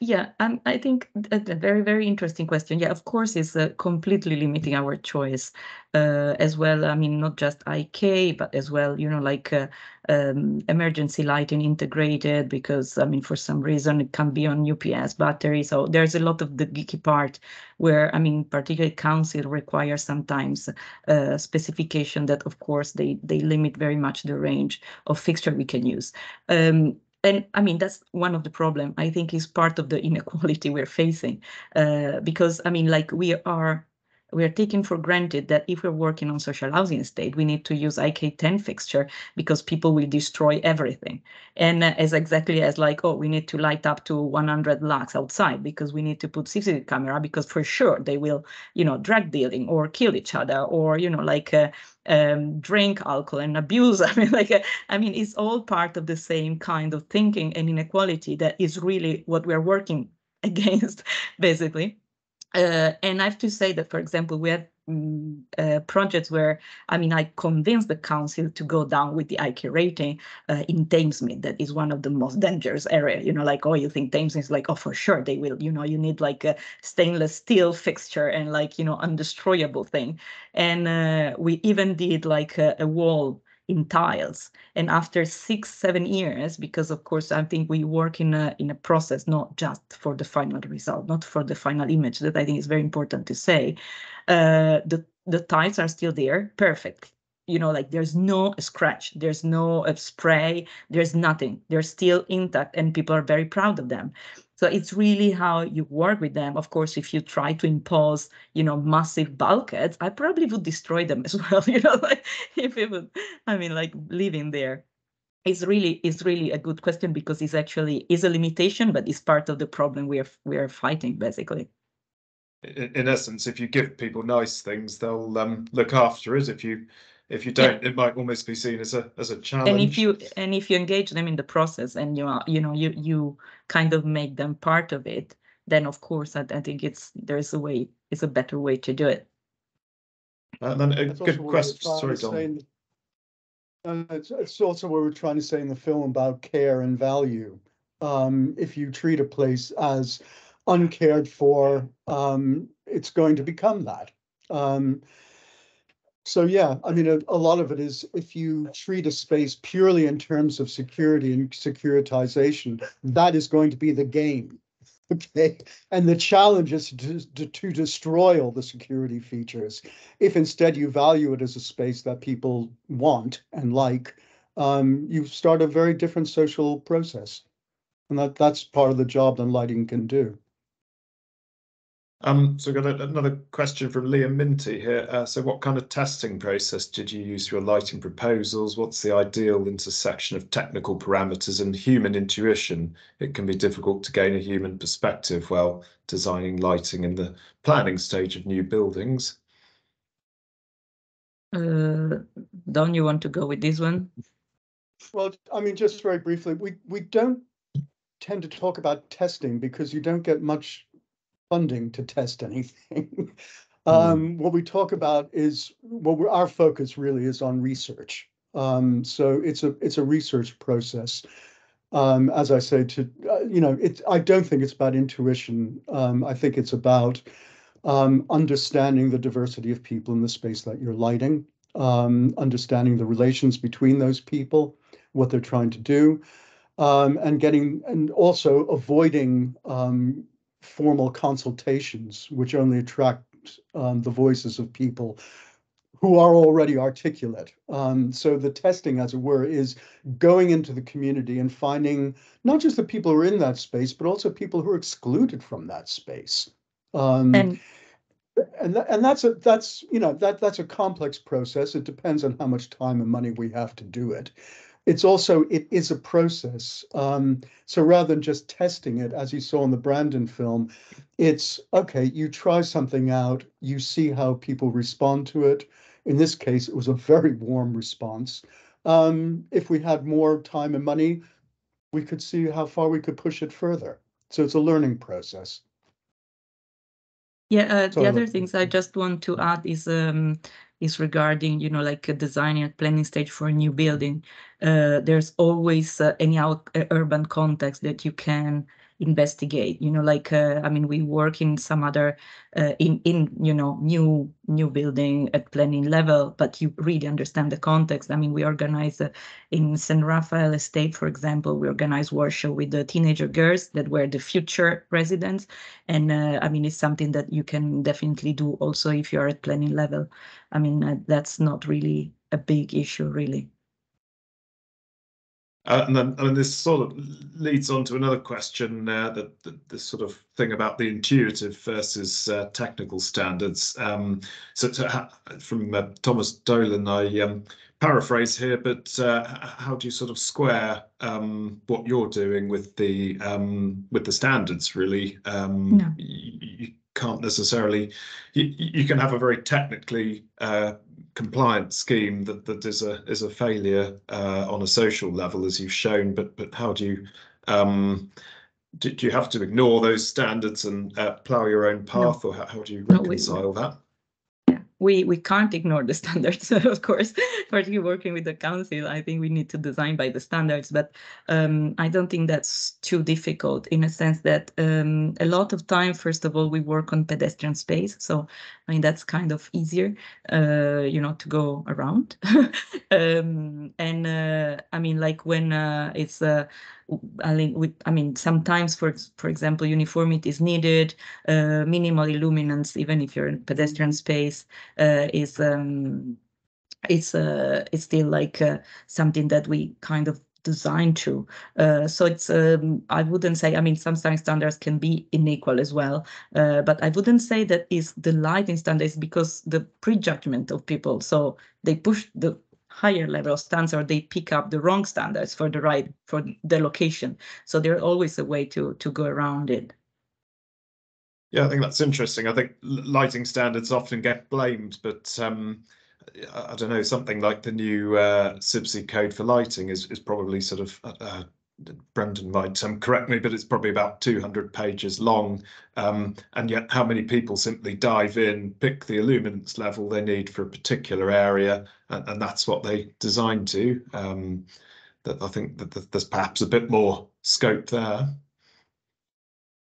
C: Yeah, um, I think a very, very interesting question. Yeah, of course, it's uh, completely limiting our choice uh, as well. I mean, not just IK, but as well, you know, like uh, um, emergency lighting integrated because, I mean, for some reason it can be on UPS battery. So there's a lot of the geeky part where, I mean, particularly council requires sometimes uh, specification that, of course, they, they limit very much the range of fixture we can use. Um, and I mean that's one of the problem I think is part of the inequality we're facing uh, because I mean like we are we are taking for granted that if we're working on social housing estate, we need to use IK10 fixture because people will destroy everything. And uh, as exactly as like, oh, we need to light up to 100 lux outside because we need to put CCTV camera because for sure they will, you know, drug dealing or kill each other or, you know, like uh, um, drink alcohol and abuse. *laughs* I mean, like, uh, I mean, it's all part of the same kind of thinking and inequality that is really what we're working *laughs* against, basically. Uh, and I have to say that, for example, we have um, uh, projects where, I mean, I convinced the council to go down with the IK rating uh, in Thamesmead. That is one of the most dangerous area. You know, like, oh, you think Thamesmead is like, oh, for sure they will. You know, you need like a stainless steel fixture and like, you know, undestroyable thing. And uh, we even did like a, a wall in tiles. And after six, seven years, because of course I think we work in a in a process not just for the final result, not for the final image. That I think is very important to say. Uh, the the tiles are still there, perfect. you know, like there's no scratch, there's no uh, spray, there's nothing. They're still intact, and people are very proud of them. So it's really how you work with them. Of course, if you try to impose, you know, massive bulkheads, I probably would destroy them *laughs* as well. You know, like if it would, I mean, like living there it's really it's really a good question because it's actually is a limitation, but it's part of the problem we are we are fighting basically.
A: In, in essence, if you give people nice things, they'll um, look after it. If you if you don't, it might almost be seen as a as a challenge.
C: And if you and if you engage them in the process and you are you know you you kind of make them part of it, then of course I, I think it's there's a way it's a better way to do it.
A: And then a
B: That's
A: good
B: also what we're
A: question. Sorry, Don.
B: say in the- Uh, it's, it's also what we're trying to say in the film about care and value. Um, if you treat a place as uncared for, um, it's going to become that. Um, so yeah, I mean, a, a lot of it is if you treat a space purely in terms of security and securitization, that is going to be the game. *laughs* Okay, and the challenge is to, to, to destroy all the security features. If instead you value it as a space that people want and like, um, you start a very different social process. And that, that's part of the job that lighting can do.
A: Um, so we've got a, another question from Liam Minty here. Uh, so what kind of testing process did you use for your lighting proposals? What's the ideal intersection of technical parameters and human intuition? It can be difficult to gain a human perspective while designing lighting in the planning stage of new buildings.
C: Uh, Don, you want to go with this one?
B: Well, I mean, just very briefly, we, we don't tend to talk about testing because you don't get much funding to test anything. *laughs* Um, what we talk about is, what we're, our focus really is on research. Um, so it's a, it's a research process. Um, as I say, to, uh, you know, it, I don't think it's about intuition. Um, I think it's about um, understanding the diversity of people in the space that you're lighting, um, understanding the relations between those people, what they're trying to do, um, and getting, and also avoiding um, formal consultations, which only attract um, the voices of people who are already articulate. Um, so the testing, as it were, is going into the community and finding not just the people who are in that space, but also people who are excluded from that space. Um,
C: And
B: and tha- and that's a that's you know that that's a complex process. It depends on how much time and money we have to do it. It's also it is a process. Um, so rather than just testing it, as you saw in the Brandon film, it's okay. You try something out, you see how people respond to it. In this case, it was a very warm response. Um, if we had more time and money, we could see how far we could push it further. So it's a learning process.
C: Yeah, uh, the other things I just want to add is um is regarding, you know, like designing at planning stage for a new building. Uh, there's always uh, any uh, urban context that you can investigate. You know, like uh, I mean, we work in some other uh, in in you know new new building at planning level, but you really understand the context. I mean, we organize uh, in San Rafael Estate, for example, we organize workshop with the teenager girls that were the future residents, and uh, I mean, it's something that you can definitely do also if you are at planning level. I mean, uh, that's not really a big issue, really.
A: Uh, and then and this sort of leads on to another question uh, that, that this sort of thing about the intuitive versus uh, technical standards. Um, so to, from uh, Thomas Dolan, I um, paraphrase here, but uh, how do you sort of square um, what you're doing with the um, with the standards? Really, um,
C: No.
A: you, you can't necessarily. You, you can have a very technically compliant scheme that that is a is a failure uh, on a social level, as you've shown. But but how do you um, do, do you have to ignore those standards and uh, plough your own path, or how, how do you
C: No, we-
A: reconcile that?
C: We we can't ignore the *laughs* standards of course particularly working with the council. I think we need to design by the standards but um, i don't think that's too difficult in a sense that um, a lot of time first of all we work on pedestrian space. So i mean that's kind of easier uh, you know to go around. *laughs* Um, and uh, i mean like when uh, it's uh, I mean, sometimes, for for example, uniformity is needed. Uh, minimal illuminance, even if you're in pedestrian space, uh, is um, it's uh, it's still like uh, something that we kind of designed to. Uh, so it's um, I wouldn't say I mean some standards can be unequal as well, uh, but I wouldn't say that is the lighting standards because the prejudgment of people. So they push the higher level standards or they pick up the wrong standards for the right for the location. So there's always a way to to go around it.
A: Yeah, I think that's interesting. I think lighting standards often get blamed, but um, I don't know, something like the new uh, CIBSE code for lighting is, is probably sort of, uh, uh, Brendan might um, correct me, but it's probably about 200 pages long. Um, and yet how many people simply dive in, pick the illuminance level they need for a particular area, and, and that's what they design to. Um, that I think that there's perhaps a bit more scope there.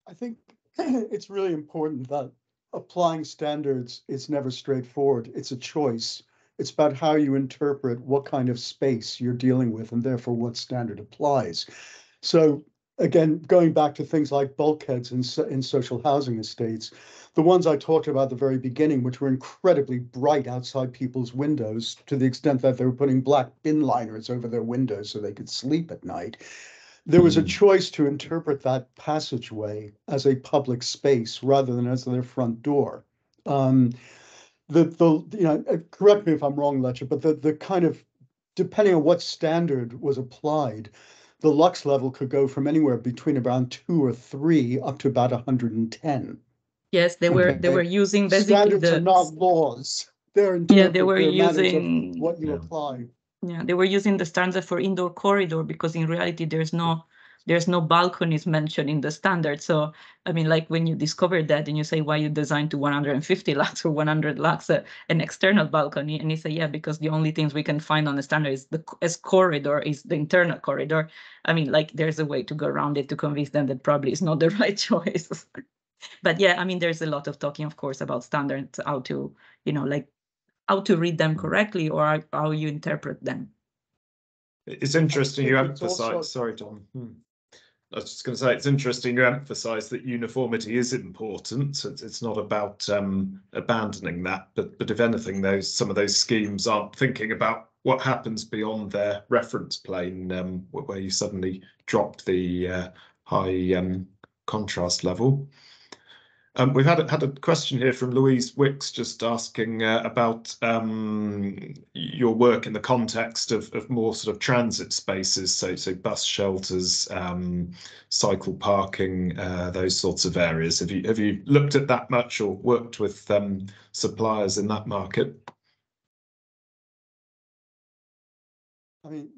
B: I think *clears throat* it's really important that applying standards is never straightforward. It's a choice. It's about how you interpret what kind of space you're dealing with and therefore what standard applies. So again, going back to things like bulkheads in, in social housing estates, the ones I talked about at the very beginning, which were incredibly bright outside people's windows to the extent that they were putting black bin liners over their windows so they could sleep at night there was a hmm. choice to interpret that passageway as a public space rather than as their front door. Um, the the you know uh, correct me if I'm wrong, Lecce, but the the kind of depending on what standard was applied, the lux level could go from anywhere between around two or three up to about 110.
C: Yes, they were they were using basically
B: standards
C: the,
B: are not laws. They're
C: yeah they were using
B: what you
A: yeah.
B: apply.
C: Yeah, they were using the standard for indoor corridor because in reality there's no there's no balconies mentioned in the standard. So I mean, like when you discover that and you say why you designed to 150 lux *laughs* or 100 lux uh, an external balcony, and you say yeah because the only things we can find on the standard is the as corridor is the internal corridor. I mean, like there's a way to go around it to convince them that probably is not the *laughs* right choice. *laughs* but yeah, I mean, there's a lot of talking, of course, about standards, how to you know like how to read them correctly or how you interpret them.
A: It's interesting you
B: it's
A: emphasize,
B: also-
A: sorry, Tom. Hmm. I was just going to say, it's interesting you emphasize that uniformity is important. It's, it's not about um, abandoning that, but but if anything, those some of those schemes aren't thinking about what happens beyond their reference plane, um, where you suddenly drop the uh, high um, contrast level. Um, we've had a, had a question here from Louise Wicks just asking uh, about um, your work in the context of, of more sort of transit spaces, so so bus shelters, um, cycle parking, uh, those sorts of areas. Have you have you looked at that much or worked with um, suppliers in that market?
B: I mean,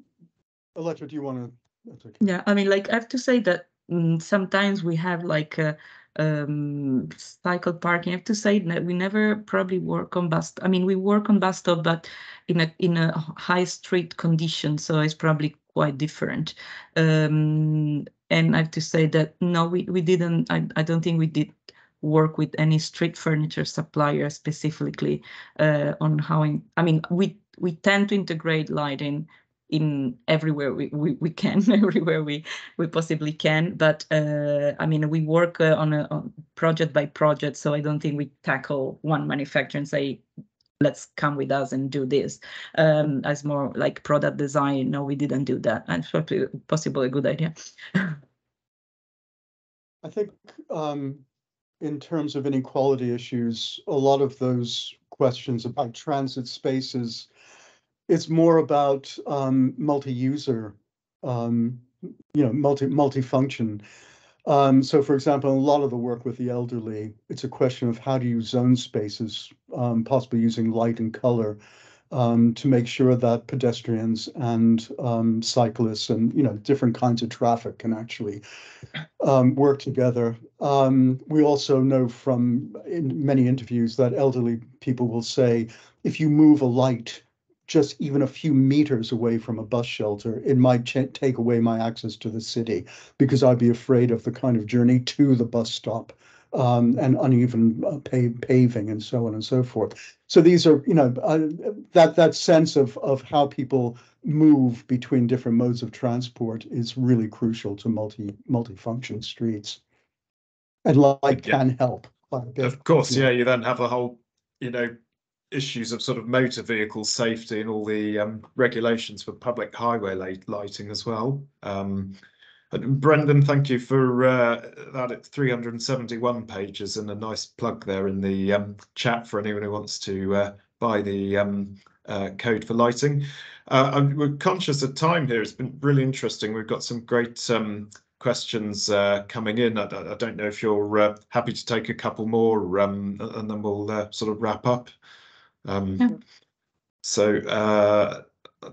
B: Elettra, do you want to?
C: Yeah, I mean, like I have to say that mm, sometimes we have like a um, cycle parking. I have to say that we never probably work on bus. I mean, we work on bus stop, but in a in a high street condition, so it's probably quite different. Um, and I have to say that no, we we didn't. I I don't think we did work with any street furniture supplier specifically uh, on how. In, I mean, we we tend to integrate lighting in everywhere we, we, we can, *laughs* everywhere we, we possibly can. But uh, I mean, we work uh, on a on project by project, so I don't think we tackle one manufacturer and say, let's come with us and do this. Um, as more like product design, no, we didn't do that. And probably possible a good idea.
B: I think um, in terms of inequality issues, a lot of those questions about transit spaces it's more about um, multi-user, um, you know, multi multi-function. Um, so, for example, a lot of the work with the elderly, it's a question of how do you zone spaces, um, possibly using light and color, um, to make sure that pedestrians and um, cyclists and you know different kinds of traffic can actually work together. we also know from in many interviews that elderly people will say, if you move a light just even a few meters away from a bus shelter, it might ch- take away my access to the city because I'd be afraid of the kind of journey to the bus stop um, and uneven uh, paving and so on and so forth. So these are, you know, uh, that that sense of of how people move between different modes of transport is really crucial to multi multifunction streets, and light
A: Yeah.
B: can help quite a bit.
A: Of course,
B: Yeah.
A: yeah, you then have the whole, you know, issues of sort of motor vehicle safety and all the um, regulations for public highway light, lighting as well. Um, Brendan, thank you for uh, that. It's 371 pages and a nice plug there in the um, chat for anyone who wants to uh, buy the um, uh, code for lighting. Uh, we're conscious of time here. It's been really interesting. We've got some great um, questions uh, coming in. I, I, don't know if you're uh, happy to take a couple more um, and then we'll sort of wrap up. Um, yeah. So uh,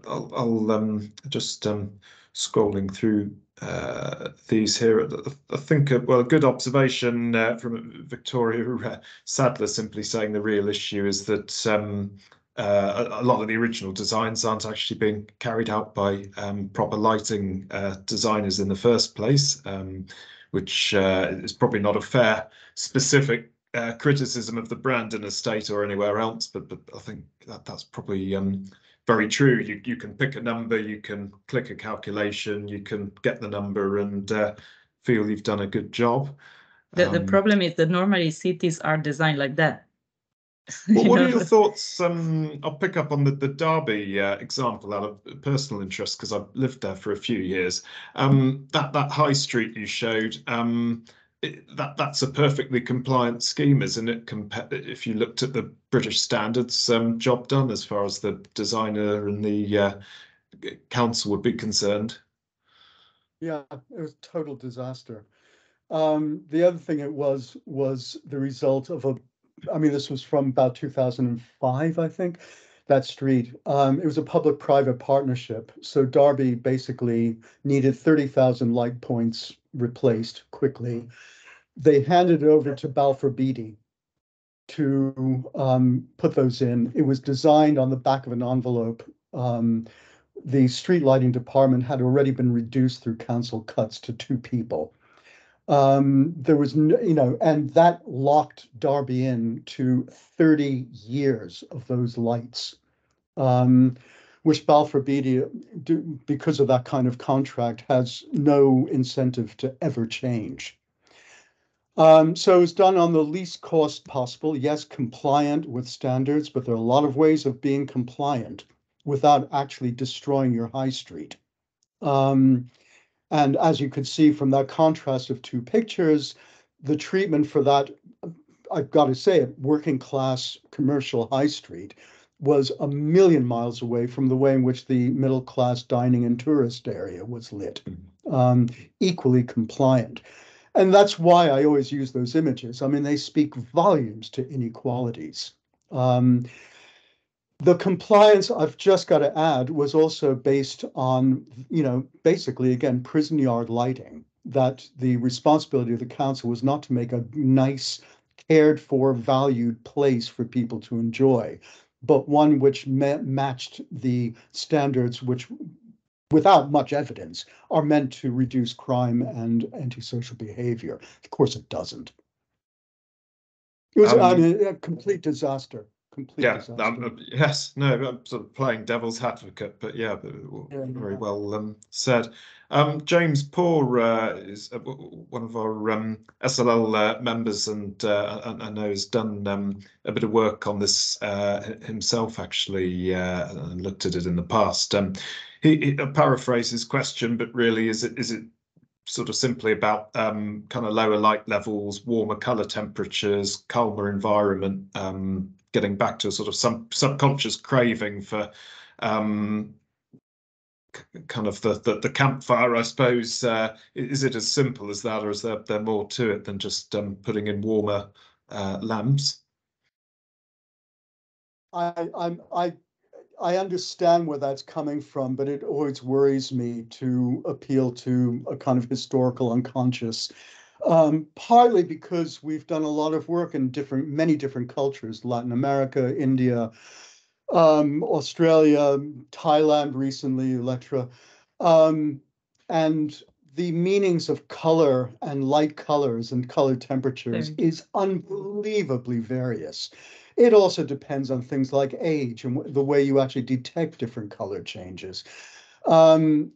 A: I'll, I'll um, just um, scrolling through uh, these here. I think, well, a good observation uh, from Victoria Sadler simply saying the real issue is that um, uh, a, lot of the original designs aren't actually being carried out by um, proper lighting uh, designers in the first place, um, which uh, is probably not a fair specific uh, criticism of the Brandon estate or anywhere else, but but I think that that's probably um, very true. You you can pick a number, you can click a calculation, you can get the number and uh, feel you've done a good job.
C: The the um, problem is that normally cities are designed like that *laughs*
A: Well, what are your thoughts? Um, I'll pick up on the, the Derby uh, example out of personal interest because I've lived there for a few years. Um, that that high street you showed, um, that that's a perfectly compliant scheme, isn't it? Compa if you looked at the British standards, um, job done as far as the designer and the uh, council would be concerned.
B: Yeah, it was total disaster. Um, the other thing it was was the result of a I mean, this was from about 2005, I think, that street. Um, it was a public-private partnership. So Derby basically needed 30,000 light points replaced quickly. They handed it over to Balfour Beatty to um, put those in. It was designed on the back of an envelope. Um, the street lighting department had already been reduced through council cuts to two people. Um, there was, no, you know, and that locked Derby in to 30 years of those lights, um, which Balfour Beatty, do, because of that kind of contract, has no incentive to ever change. Um, so it's done on the least cost possible. Yes, compliant with standards, but there are a lot of ways of being compliant without actually destroying your high street. Um, and as you could see from that contrast of two pictures, the treatment for that, I've got to say working class commercial high street was a million miles away from the way in which the middle class dining and tourist area was lit, mm-hmm. um, equally compliant. And that's why I always use those images. I mean, they speak volumes to inequalities. Um, the compliance I've just got to add was also based on, you know, basically again, prison yard lighting, that the responsibility of the council was not to make a nice, cared for, valued place for people to enjoy, but one which ma- matched the standards which without much evidence are meant to reduce crime and antisocial behavior. Of course it doesn't. It was um, I mean, a complete disaster complete
A: yeah, um, yes, no, I'm sort of playing devil's advocate, but yeah, but yeah very well um, said. Um, James Poor uh, is uh, one of our um, SLL uh, members, and uh, I, I, know has done um, a bit of work on this uh, himself, actually, uh, and looked at it in the past. Um, he, he paraphrase his question, but really, is it is it sort of simply about um, kind of lower light levels, warmer color temperatures, calmer environment, um, getting back to a sort of some subconscious craving for um, kind of the, the, the campfire, I suppose. Uh, is it as simple as that, or is there there more to it than just um, putting in warmer uh, lamps?
B: I I'm I I understand where that's coming from, but it always worries me to appeal to a kind of historical unconscious um, partly because we've done a lot of work in different, many different cultures, Latin America, India, um, Australia, Thailand recently, Elettra. Um, and the meanings of color and light colors and color temperatures is unbelievably various. It also depends on things like age and the way you actually detect different color changes. Um,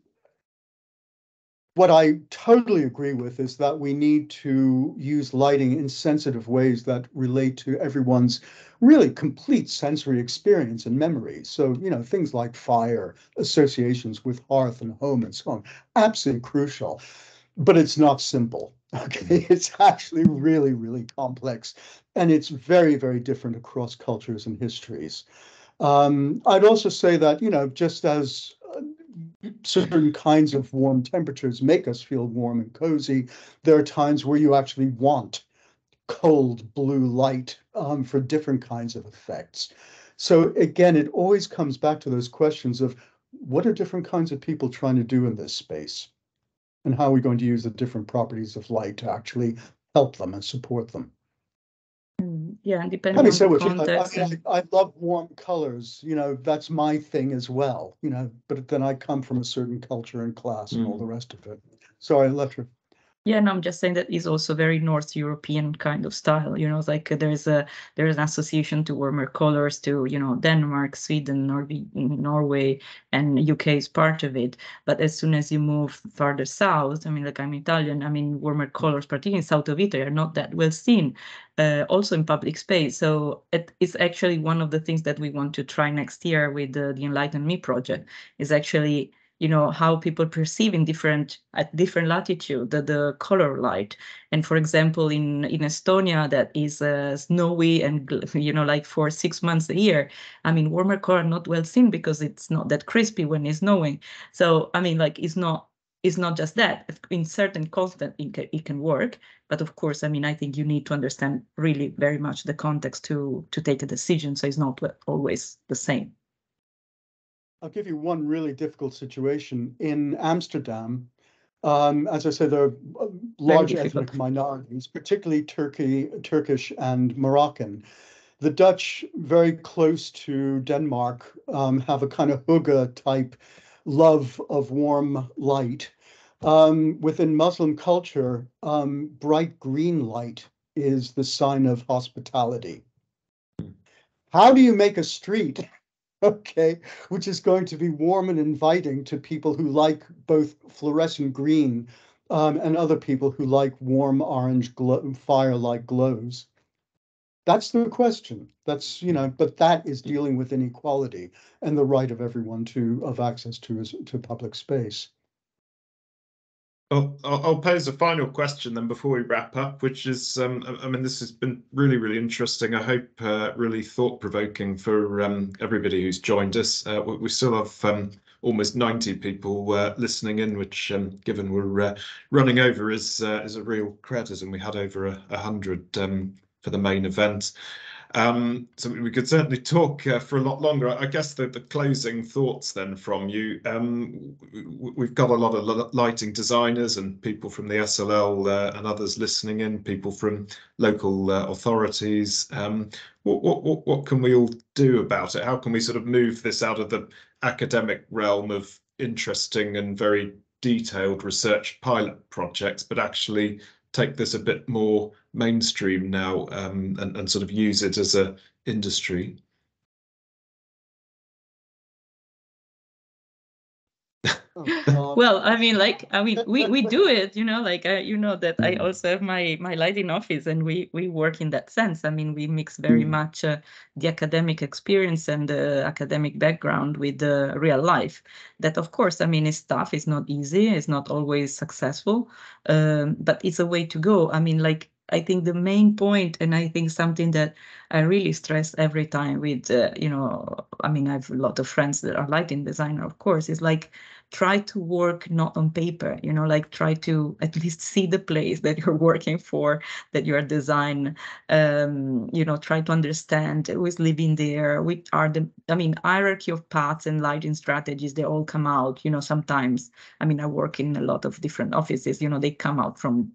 B: what I totally agree with is that we need to use lighting in sensitive ways that relate to everyone's really complete sensory experience and memory. So, you know, things like fire, associations with hearth and home and so on, absolutely crucial. But it's not simple. *laughs* Okay, it's actually really, really complex. And it's very, very different across cultures and histories. Um, I'd also say that, you know, just as uh, certain kinds of warm temperatures make us feel warm and cozy, there are times where you actually want cold blue light um, for different kinds of effects. So again, it always comes back to those questions of what are different kinds of people trying to do in this space? And how are we going to use the different properties of light to actually help them and support them?
C: Mm, Yeah, depending
B: Having
C: on
B: said
C: the
B: which, you know, I,
C: context.
B: I, I love warm colors, you know, that's my thing as well, you know, but then I come from a certain culture and class and all
A: Mm.
B: the rest of it. Sorry, Elettra.
C: Yeah, no, I'm just saying that is also very North European kind of style. You know, like uh, there's a there's an association to warmer colors to you know Denmark, Sweden, Norway, Norway, and UK is part of it. But as soon as you move farther south, I mean, like I'm Italian, I mean, warmer colors, particularly south of Italy, are not that well seen. Uh, also in public space. So it is actually one of the things that we want to try next year with the, the Enlighten Me project. Is actually you know how people perceive in different at different latitude the, the color light. And for example in in estonia that is uh, snowy and *laughs* you know like for six months a year i mean warmer color not well seen because it's not that crispy when it's snowing. So i mean like it's not it's not just that. In certain context it can, it can work. But of course i mean i think you need to understand really very much the context to to take a decision. So it's not always the same
B: I'll give you one really difficult situation in Amsterdam. Um, as I said, there are uh, large ethnic minorities, particularly Turkey, Turkish and Moroccan. The Dutch, very close to Denmark, um, have a kind of hygge type love of warm light. Um, within Muslim culture, um, bright green light is the sign of hospitality. How do you make a street okay, which is going to be warm and inviting to people who like both fluorescent green um, and other people who like warm orange glow, fire-like glows. That's the question. That's you know, but that is dealing with inequality and the right of everyone to of access to to public space.
A: I'll, pose a final question then before we wrap up, which is, um, I, mean, this has been really, really interesting. I hope uh, really thought-provoking for um, everybody who's joined us. Uh, we, still have um, almost 90 people uh, listening in, which, um, given we're uh, running over, is uh, is a real credit, and we had over a, a hundred um, for the main event. Um, so we could certainly talk uh, for a lot longer. I guess the, the closing thoughts then from you. Um, we've got a lot of lighting designers and people from the SLL uh, and others listening in, people from local uh, authorities. Um, what, what, what, what can we all do about it? How can we sort of move this out of the academic realm of interesting and very detailed research pilot projects, but actually take this a bit more mainstream now um, and, and sort of use it as a industry.
B: Oh, *laughs*
C: well i mean like i mean we we *laughs* do it you know like you know that i
A: Mm.
C: also have my my lighting office and we we work in that sense i mean we mix very
A: Mm.
C: much uh, the academic experience and the academic background with the real life that of course i mean is tough it's not easy it's not always successful um, but it's a way to go i mean like I think the main point, and I think something that I really stress every time with, uh, you know, I mean, I have a lot of friends that are lighting designer, of course, is like try to work not on paper you know like try to at least see the place that you're *laughs* working for that you are design um you know try to understand who is living there which are the i mean hierarchy of paths and lighting strategies they all come out you know sometimes. I mean i work in a lot of different offices you know they come out from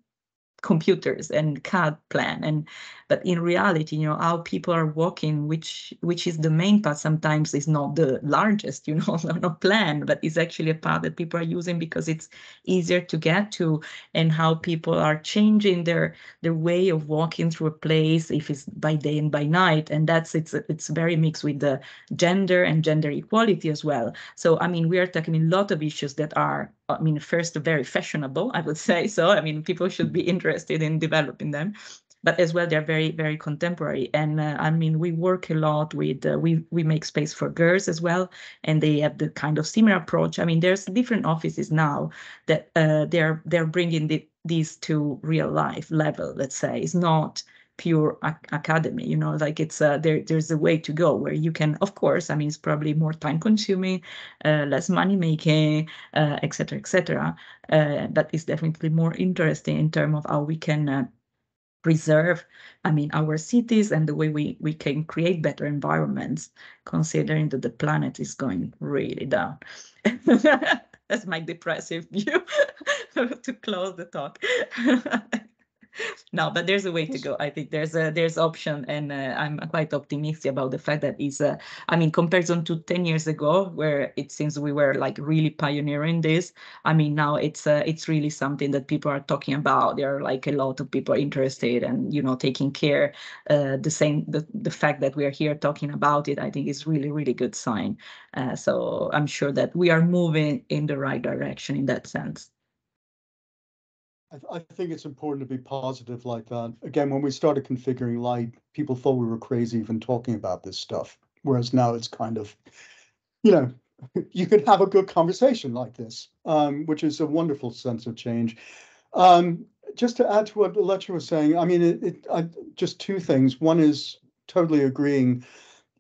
C: computers and CAD plan and but in reality you know how people are walking which which is the main part sometimes is not the largest you know *laughs* not plan but it's actually a path that people are using because it's easier to get to and how people are changing their their way of walking through a place if it's by day and by night. And that's it's it's very mixed with the gender and gender equality as well. So i mean we are tackling a lot of issues that are I mean, first very fashionable, I would *laughs* say. So I mean, people should be interested in developing them but as well they're very very contemporary. And uh, i mean we work a lot with uh, we we make space for girls as well and they have the kind of similar approach. I mean there's different offices now that uh, they're they're bringing the, these to real life level let's say. It's not pure ac academy you know like it's uh, there there's a way to go where you can of course i mean it's probably more time consuming uh, less money making etc uh, etc uh, but it's definitely more interesting in terms of how we can uh, preserve i mean our cities and the way we we can create better environments considering that the planet is going really down. *laughs* That's my depressive view *laughs* to close the talk *laughs* no, but there's a way to go. I think there's a there's option, and uh, I'm quite optimistic about the fact that is. Uh, I mean, comparison to ten years ago, where it seems we were like really pioneering this. I mean, now it's uh, it's really something that people are talking about. There are like a lot of people interested, and you know, taking care. Uh, the same the the fact that we are here talking about it, I think, is really really good sign. Uh, so I'm sure that we are moving in the right direction in that sense.
B: I, I think it's important to be positive like that. Again, when we started configuring light, people thought we were crazy even talking about this stuff. Whereas now it's kind of, you know, *laughs* you could have a good conversation like this, um, which is a wonderful sense of change. Um, just to add to what the was saying, I mean, it, it I, just two things. One is totally agreeing.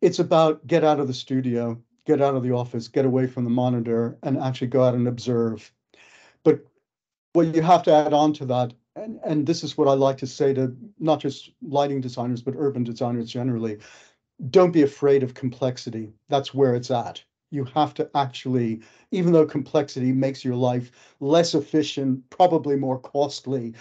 B: It's about get out of the studio, get out of the office, get away from the monitor, and actually go out and observe. But what you have to add on to that, and, and this is what I like to say to not just lighting designers, but urban designers generally, don't be afraid of complexity. That's where it's at. You have to actually, even though complexity makes your life less efficient, probably more costly,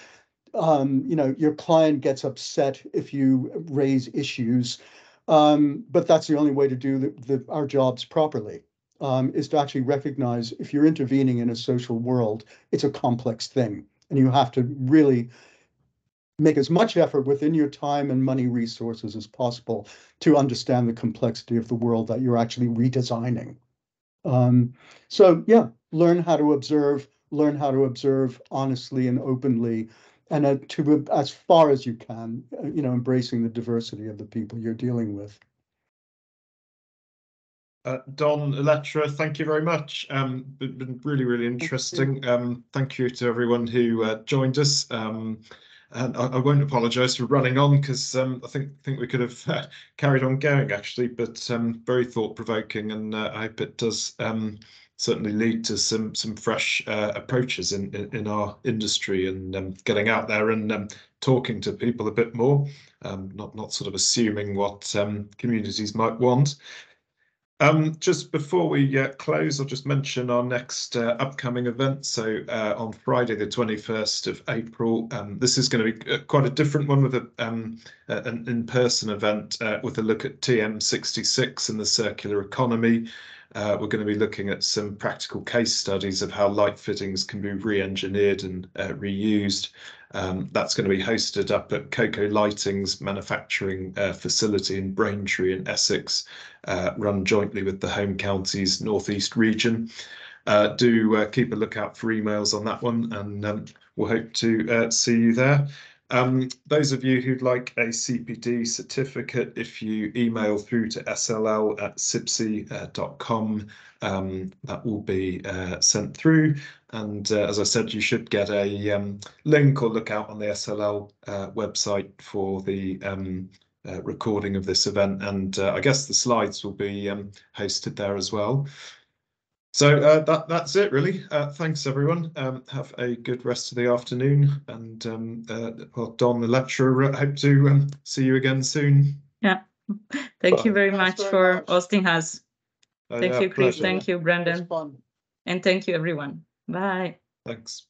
B: um, you know, your client gets upset if you raise issues. Um, but that's the only way to do the, the, our jobs properly um, is to actually recognize if you're intervening in a social world, it's a complex thing. And you have to really make as much effort within your time and money resources as possible to understand the complexity of the world that you're actually redesigning. Um, so yeah, learn how to observe, learn how to observe honestly and openly, and uh, to as far as you can, uh, you know, embracing the diversity of the people you're dealing with.
A: Uh, Don Elettra, thank you very much. Um, been, been really, really interesting. Um, thank you to everyone who uh, joined us. Um, and I, I won't apologise for running on because um, I think think we could have *laughs* uh, carried on going actually, but um, very thought provoking, and uh, I hope it does um, certainly lead to some some fresh uh, approaches in, in, in our industry and um, getting out there and um, talking to people a bit more, um, not not sort of assuming what um, communities might want. Um, just before we uh, close, I'll just mention our next uh, upcoming event. So uh, on Friday, the 21st of April, um, this is going to be uh, quite a different one with a, um, an in-person event uh, with a look at TM66 and the circular economy. Uh, we're going to be looking at some practical case studies of how light fittings can be re-engineered and reused. Um, that's going to be hosted up at Coco Lighting's manufacturing uh, facility in Braintree in Essex, uh, run jointly with the Home Counties Northeast region. Uh, do uh, keep a lookout for emails on that one, and um, we'll hope to uh, see you there. Um, those of you who'd like a CPD certificate, if you email through to sll at cibse.com, um, that will be uh, sent through. And uh, as I said, you should get a um, link or look out on the SLL uh, website for the um, uh, recording of this event. And uh, I guess the slides will be um, hosted there as well. So uh, that that's it really. Uh, thanks everyone. Um, have a good rest of the afternoon. And um, uh, well, Don, the lecturer, hope to um, see you again soon.
C: Yeah. Thank Bye. you very Thanks much very for much. hosting us. Thank yeah, you, Chris. Pleasure. Thank you, Brendan. And thank you, everyone. Bye.
A: Thanks.